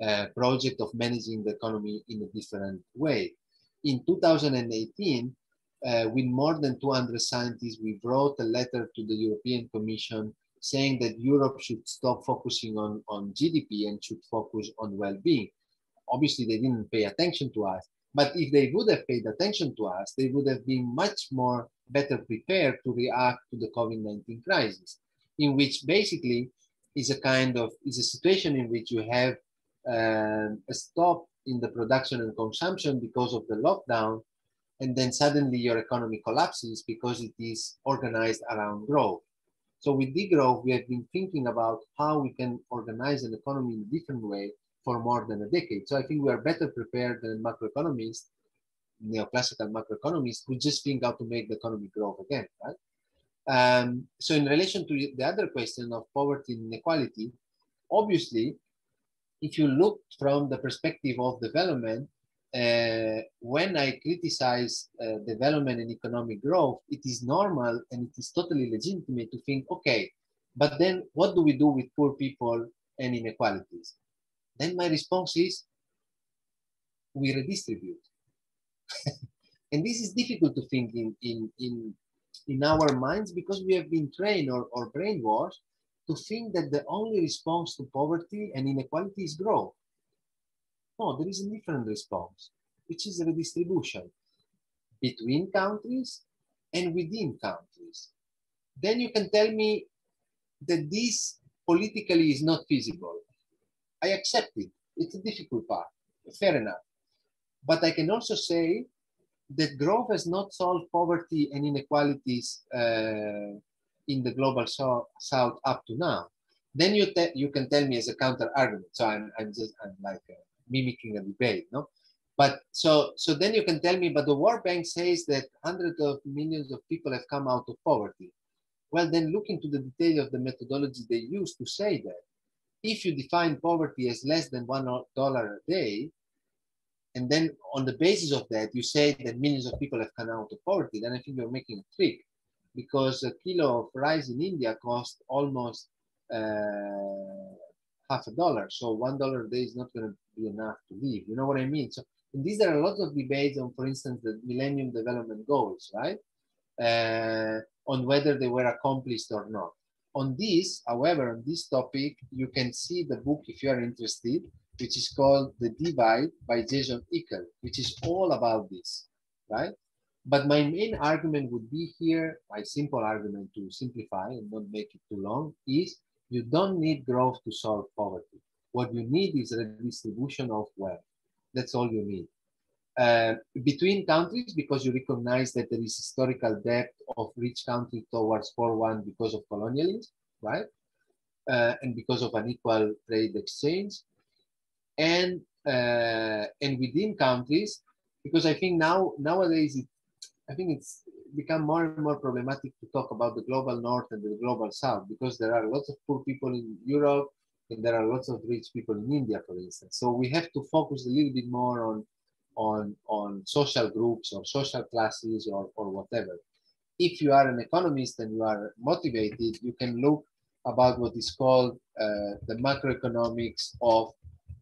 uh, project of managing the economy in a different way. In 2018, uh, with more than 200 scientists, we wrote a letter to the European Commission saying that Europe should stop focusing on, on GDP and should focus on well-being. Obviously, they didn't pay attention to us, but if they would have paid attention to us, they would have been much more better prepared to react to the COVID-19 crisis, in which basically is a kind of is a situation in which you have um, a stop in the production and consumption because of the lockdown, and then suddenly your economy collapses because it is organized around growth. So with degrowth, we have been thinking about how we can organize an economy in a different way for more than a decade. So I think we are better prepared than macroeconomists, neoclassical macroeconomists, who just think how to make the economy grow again, right? Um, so in relation to the other question of poverty and inequality, obviously, if you look from the perspective of development, uh, when I criticize uh, development and economic growth, it is normal and it is totally legitimate to think, okay, but then what do we do with poor people and inequalities? Then my response is, we redistribute. *laughs* and this is difficult to think in, in, in, in our minds because we have been trained or, or brainwashed to think that the only response to poverty and inequality is growth. No, there is a different response, which is redistribution between countries and within countries. Then you can tell me that this politically is not feasible. I accept it. It's a difficult part. Fair enough. But I can also say that growth has not solved poverty and inequalities uh, in the global so south up to now. Then you, you can tell me as a counter argument. So I'm, I'm just I'm like uh, mimicking a debate, no? But so so then you can tell me, but the World Bank says that hundreds of millions of people have come out of poverty. Well, then look into the detail of the methodology they use to say that. If you define poverty as less than one dollar a day, and then on the basis of that you say that millions of people have come out of poverty, then I think you're making a trick, because a kilo of rice in India costs almost uh, half a dollar. So one dollar a day is not going to be enough to live. You know what I mean? So and these are a lot of debates on, for instance, the Millennium Development Goals, right? Uh, on whether they were accomplished or not. On this, however, on this topic, you can see the book if you are interested, which is called The Divide by Jason Hickel, which is all about this, right? But my main argument would be here, my simple argument to simplify and not make it too long, is you don't need growth to solve poverty. What you need is redistribution of wealth. That's all you need. Uh, between countries, because you recognize that there is historical debt of rich countries towards poor one because of colonialism, right? Uh, and because of unequal trade exchange. And uh, and within countries, because I think now nowadays it, I think it's become more and more problematic to talk about the global north and the global south because there are lots of poor people in Europe and there are lots of rich people in India, for instance. So we have to focus a little bit more on on on social groups or social classes or, or whatever. if you are an economist and you are motivated, you can look about what is called uh, the macroeconomics of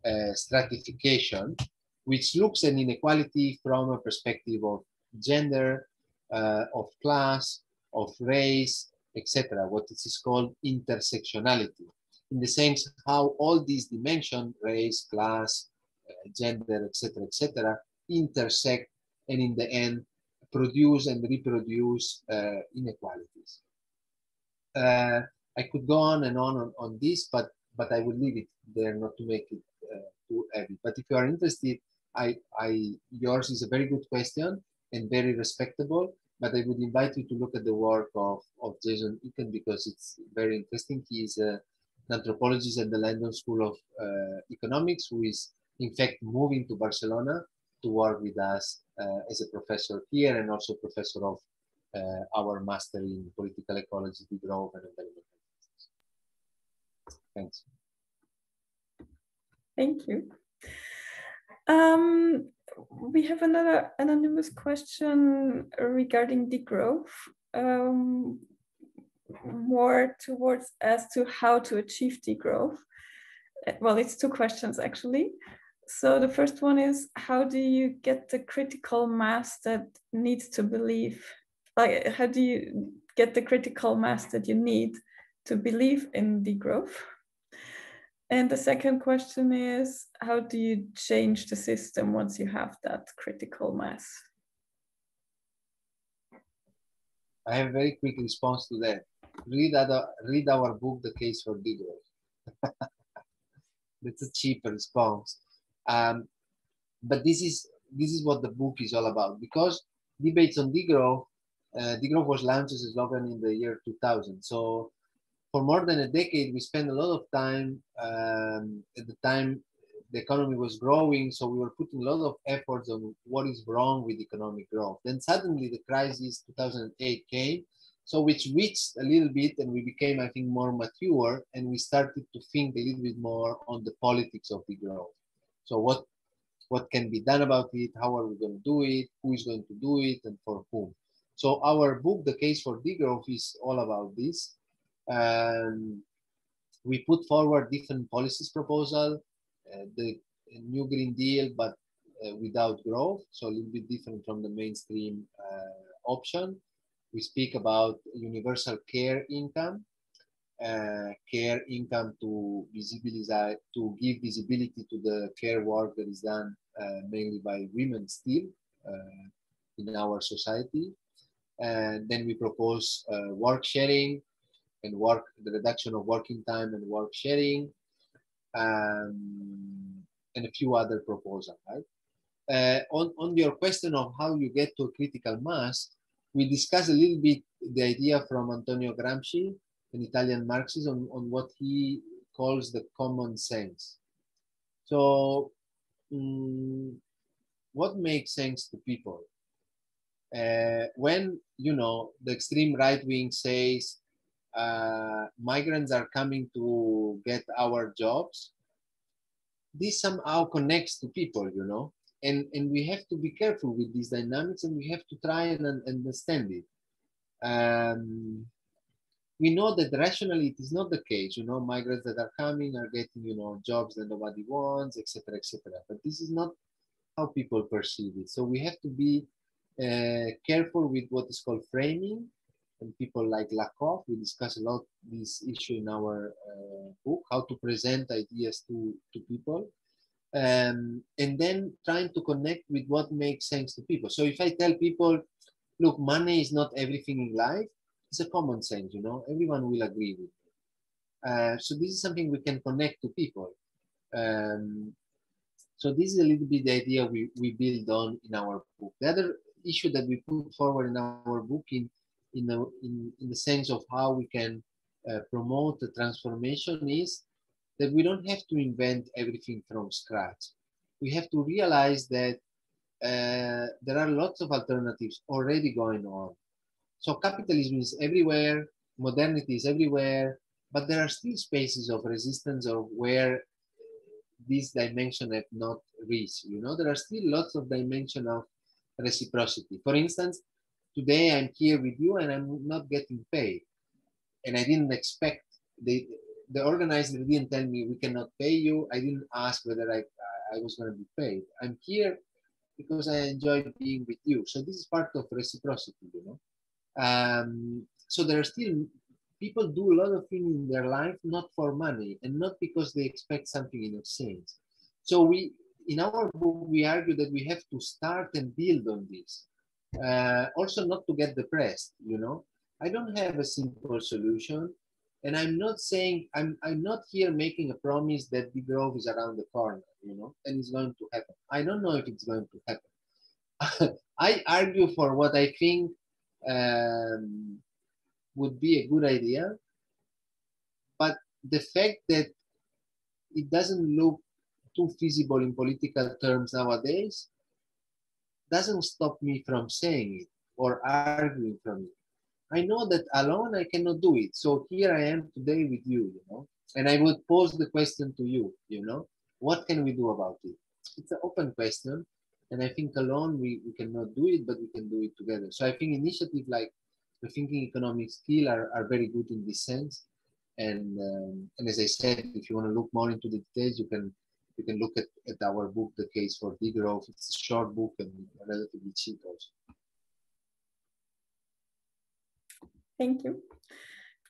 uh, stratification, which looks at inequality from a perspective of gender, uh, of class, of race, etc. What is called intersectionality. In the sense how all these dimensions, race, class, uh, gender, etc., etc., intersect and in the end produce and reproduce uh, inequalities. Uh, I could go on and on, on on this, but but I will leave it there not to make it uh, too heavy. But if you are interested, I, I yours is a very good question and very respectable. But I would invite you to look at the work of, of Jason Eaton because it's very interesting. He is a, an anthropologist at the London School of uh, Economics who is in fact moving to Barcelona to work with us uh, as a professor here and also professor of uh, our master in political ecology, degrowth and environmental Thanks. Thank you. Um, we have another anonymous question regarding degrowth, um, more towards as to how to achieve degrowth. Well, it's two questions actually. So the first one is, how do you get the critical mass that needs to believe? Like, how do you get the critical mass that you need to believe in degrowth? And the second question is, how do you change the system once you have that critical mass? I have a very quick response to that. Read our, read our book, The Case for Degrowth. *laughs* That's a cheap response. Um, but this is this is what the book is all about because debates on degrowth, uh, was launched as a slogan in the year 2000. So for more than a decade, we spent a lot of time um, at the time the economy was growing, so we were putting a lot of efforts on what is wrong with economic growth. Then suddenly the crisis 2008 came, so which reached a little bit and we became, I think, more mature and we started to think a little bit more on the politics of the growth. So what what can be done about it? How are we going to do it? Who is going to do it and for whom? So our book, The Case for Degrowth, is all about this. Um, we put forward different policies proposal, uh, the new Green Deal, but uh, without growth, so a little bit different from the mainstream uh, option. We speak about universal care income, uh, care income to to give visibility to the care work that is done uh, mainly by women still in our society. And then we propose work sharing, and work, the reduction of working time and work sharing, um, and a few other proposals, right? Uh, on, on your question of how you get to a critical mass, we discussed a little bit the idea from Antonio Gramsci, an Italian Marxist, on, on what he calls the common sense. So, um, what makes sense to people? Uh, when, you know, the extreme right wing says uh, migrants are coming to get our jobs, this somehow connects to people, you know, and and we have to be careful with these dynamics, and we have to try and, and understand it. Um, we know that rationally it is not the case. You know, migrants that are coming are getting, you know, jobs that nobody wants, etc., etc. But this is not how people perceive it. So we have to be uh, careful with what is called framing and people like Lakoff. We discuss a lot this issue in our uh, book, how to present ideas to, to people. Um, and then trying to connect with what makes sense to people. So if I tell people, look, money is not everything in life, it's a common sense, you know, everyone will agree with me. Uh, so this is something we can connect to people. Um, so this is a little bit the idea we, we build on in our book. The other issue that we put forward in our book in in the, in, in the sense of how we can uh, promote the transformation is that we don't have to invent everything from scratch. We have to realize that uh, there are lots of alternatives already going on. So capitalism is everywhere, modernity is everywhere, but there are still spaces of resistance or where this dimension have not reached. You know, there are still lots of dimension of reciprocity. For instance, today I'm here with you and I'm not getting paid. And I didn't expect, they, the organizer didn't tell me we cannot pay you. I didn't ask whether I, I was going to be paid. I'm here because I enjoy being with you. So this is part of reciprocity, you know. Um, so there are still people do a lot of things in their life not for money and not because they expect something in exchange. So we, in our book, we argue that we have to start and build on this. Uh, also, not to get depressed. You know, I don't have a simple solution, and I'm not saying I'm I'm not here making a promise that the growth is around the corner. You know, and it's going to happen. I don't know if it's going to happen. *laughs* I argue for what I think um, would be a good idea, but the fact that it doesn't look too feasible in political terms nowadays doesn't stop me from saying it or arguing from it. I know that alone I cannot do it. So here I am today with you, you know, and I would pose the question to you, you know, what can we do about it? It's an open question. And I think alone we, we cannot do it, but we can do it together. So I think initiatives like Rethinking Economics Kiel are, are very good in this sense. And, um, and as I said, if you want to look more into the details, you can you can look at, at our book, The Case for Degrowth. It's a short book and relatively cheap also. Thank you.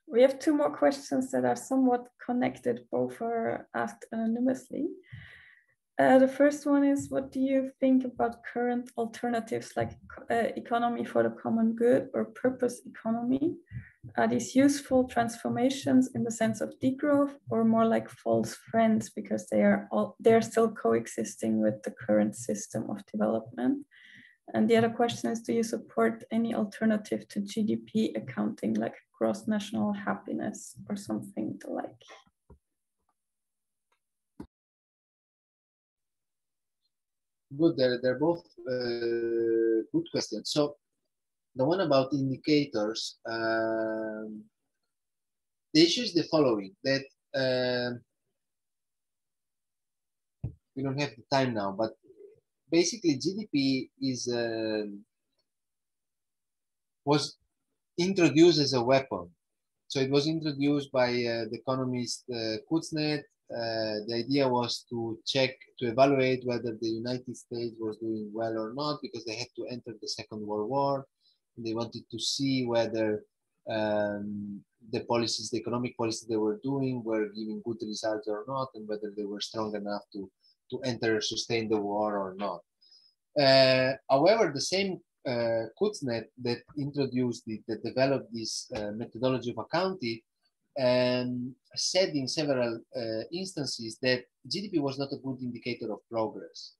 We have two more questions that are somewhat connected, both are asked anonymously. Uh, the first one is, what do you think about current alternatives like uh, economy for the common good or purpose economy? Are these useful transformations in the sense of degrowth or more like false friends because they are all, they're still coexisting with the current system of development? And the other question is, do you support any alternative to GDP accounting like gross national happiness or something like? Good, they're, they're both uh, good questions. So the one about indicators, um, the issue is the following, that uh, we don't have the time now, but basically GDP is uh, was introduced as a weapon. So it was introduced by uh, the economist uh, Kuznets. Uh, the idea was to check, to evaluate whether the United States was doing well or not, because they had to enter the Second World War. They wanted to see whether um, the policies, the economic policies they were doing were giving good results or not, and whether they were strong enough to, to enter, sustain the war or not. Uh, however, the same uh, Kuznets that introduced it, that developed this uh, methodology of accounting, um, said in several uh, instances that GDP was not a good indicator of progress.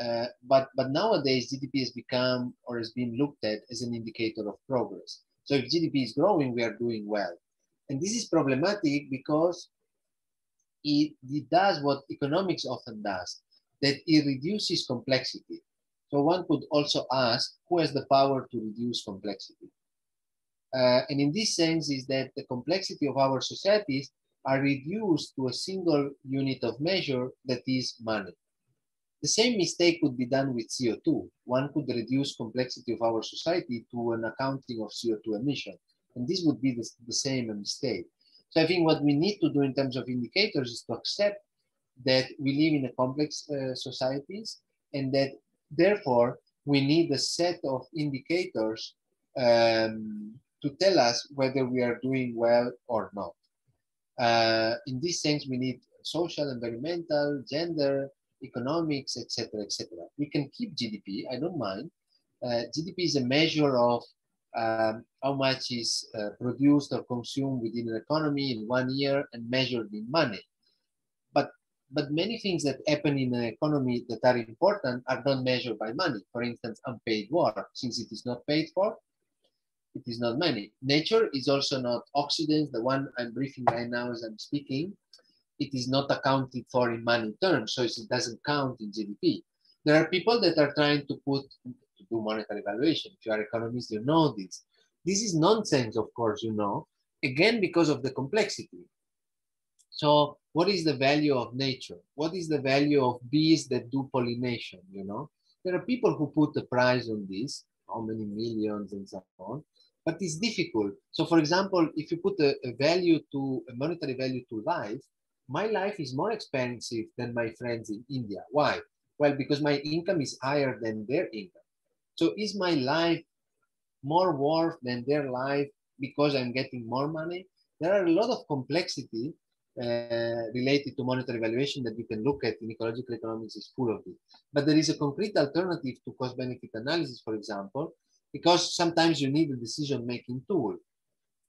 Uh, but but nowadays GDP has become or has been looked at as an indicator of progress. So if GDP is growing, we are doing well, and this is problematic because it, it does what economics often does, that it reduces complexity. So one could also ask who has the power to reduce complexity. Uh, and in this sense is that the complexity of our societies are reduced to a single unit of measure that is money. The same mistake could be done with CO2. One could reduce complexity of our society to an accounting of CO2 emission. And this would be the, the same mistake. So I think what we need to do in terms of indicators is to accept that we live in a complex uh, societies and that therefore we need a set of indicators um, to tell us whether we are doing well or not. Uh, in this sense, we need social, environmental, gender, economics, etc., etc. We can keep GDP. I don't mind. Uh, GDP is a measure of um, how much is uh, produced or consumed within an economy in one year and measured in money. But but many things that happen in an economy that are important are not measured by money. For instance, unpaid work, since it is not paid for, it is not money. Nature is also not oxidants. The one I'm briefing right now as I'm speaking it is not accounted for in money terms, so it doesn't count in GDP. There are people that are trying to put to do monetary valuation. If you are economists, you know this. This is nonsense, of course, you know, again, because of the complexity. So what is the value of nature? What is the value of bees that do pollination, you know? There are people who put the price on this, how many millions and so on. But it's difficult. So for example, if you put a, a value to a monetary value to life, my life is more expensive than my friends in India. Why? Well, because my income is higher than their income. So is my life more worth than their life because I'm getting more money? There are a lot of complexity uh, related to monetary valuation that you can look at in ecological economics is full of it. But there is a concrete alternative to cost benefit analysis, for example, because sometimes you need a decision making tool.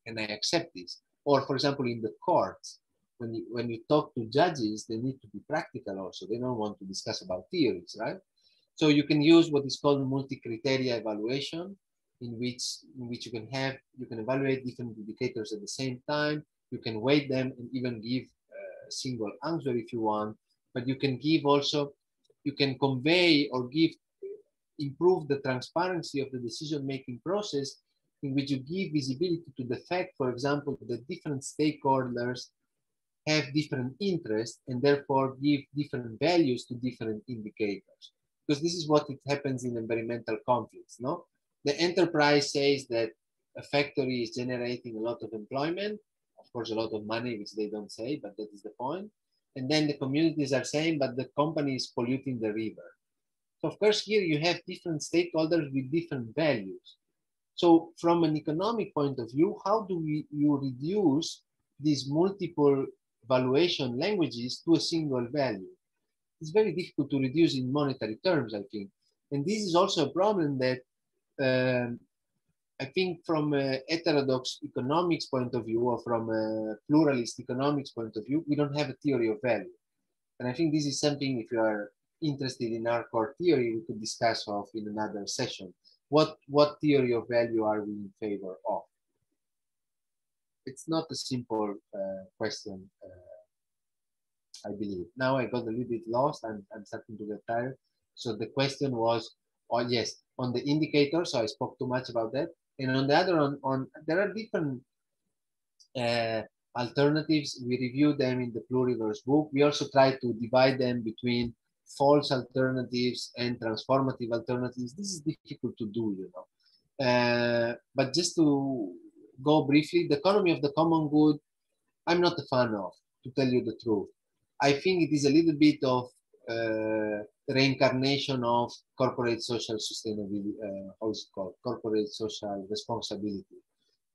And I accept this. Or, for example, in the courts, when you, when you talk to judges, they need to be practical also. They don't want to discuss about theories, right? So you can use what is called multi-criteria evaluation, in which in which you can have you can evaluate different indicators at the same time. You can weight them and even give a single answer if you want. But you can give also you can convey or give improve the transparency of the decision-making process in which you give visibility to the fact, for example, that different stakeholders have different interests and therefore give different values to different indicators. Because this is what it happens in environmental conflicts, no? The enterprise says that a factory is generating a lot of employment, of course, a lot of money, which they don't say, but that is the point. And then the communities are saying, but the company is polluting the river. So of course, here you have different stakeholders with different values. So from an economic point of view, how do we, you reduce these multiple valuation languages to a single value. It's very difficult to reduce in monetary terms, I think. And this is also a problem that um, I think from a heterodox economics point of view or from a pluralist economics point of view, we don't have a theory of value. And I think this is something, if you are interested in our core theory, we could discuss of in another session. What, what theory of value are we in favor of? It's not a simple uh, question, uh, I believe. Now I got a little bit lost. I'm, I'm starting to get tired. So the question was, oh yes, on the indicator. So I spoke too much about that. And on the other, on, on there are different uh, alternatives. We review them in the Pluriverse book. We also try to divide them between false alternatives and transformative alternatives. This is difficult to do, you know. Uh, but just to go briefly, the economy of the common good, I'm not a fan of, to tell you the truth. I think it is a little bit of uh, reincarnation of corporate social sustainability, uh, it called? Corporate social responsibility.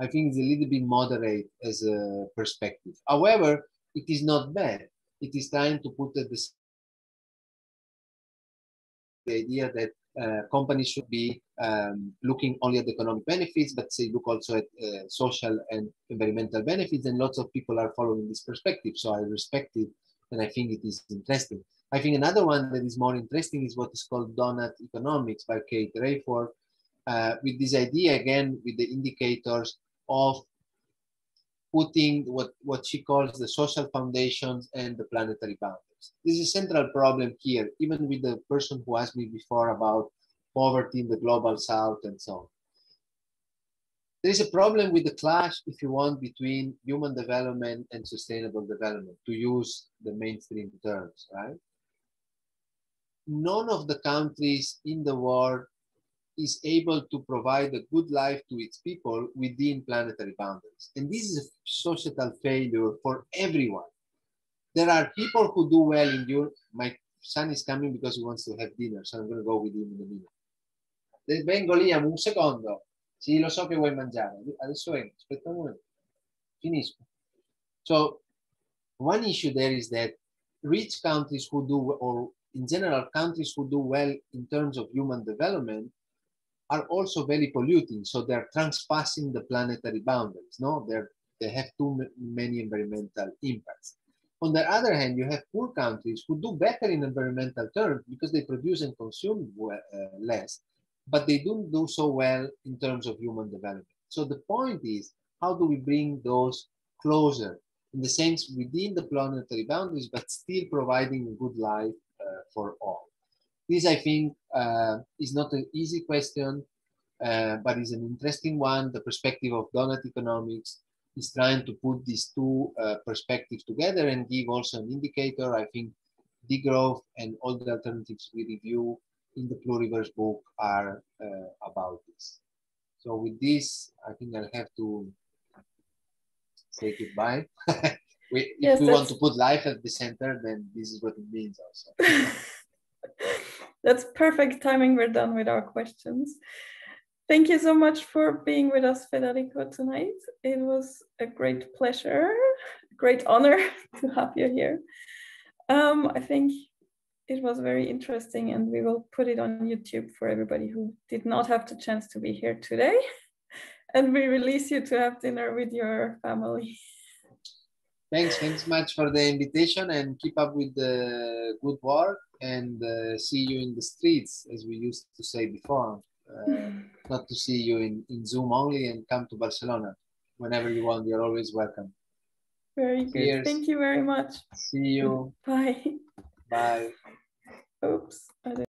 I think it's a little bit moderate as a perspective. However, it is not bad. It is trying to put the the idea that companies should be um, looking only at the economic benefits, but say look also at uh, social and environmental benefits. And lots of people are following this perspective. So I respect it and I think it is interesting. I think another one that is more interesting is what is called donut economics by Kate Raworth, uh, with this idea again with the indicators of putting what, what she calls the social foundations and the planetary boundaries. This is a central problem here, even with the person who asked me before about poverty in the global south and so on. There is a problem with the clash, if you want, between human development and sustainable development, to use the mainstream terms, right? None of the countries in the world is able to provide a good life to its people within planetary boundaries. And this is a societal failure for everyone. There are people who do well in Europe. My son is coming because he wants to have dinner, so I'm going to go with him in a minute. Vengo lì, un secondo. Sì, lo so che vuoi mangiare. Adesso vengo, aspetta un momento. Finisco. So, one issue there is that rich countries who do, or in general, countries who do well in terms of human development are also very polluting. So they're transpassing the planetary boundaries. No, they're, they have too many environmental impacts. On the other hand, you have poor countries who do better in environmental terms because they produce and consume well, uh, less, but they don't do so well in terms of human development. So the point is, how do we bring those closer in the sense within the planetary boundaries, but still providing a good life uh, for all? This, I think, uh, is not an easy question, uh, but is an interesting one. The perspective of donut economics is trying to put these two uh, perspectives together and give also an indicator. I think degrowth and all the alternatives we review in the Pluriverse book are uh, about this. So with this, I think I'll have to say goodbye. *laughs* we, if Yes, we want to put life at the center, then this is what it means also. *laughs* That's perfect timing. We're done with our questions. Thank you so much for being with us, Federico, tonight. It was a great pleasure, great honor *laughs* to have you here. Um, I think it was very interesting, and we will put it on YouTube for everybody who did not have the chance to be here today. *laughs* And we release you to have dinner with your family. Thanks, thanks much for the invitation and keep up with the good work and uh, see you in the streets, as we used to say before. Uh, not to see you in, in Zoom only and come to Barcelona. Whenever you want, you're always welcome. Very good. Cheers. Thank you very much. See you. Bye. Bye. Oops.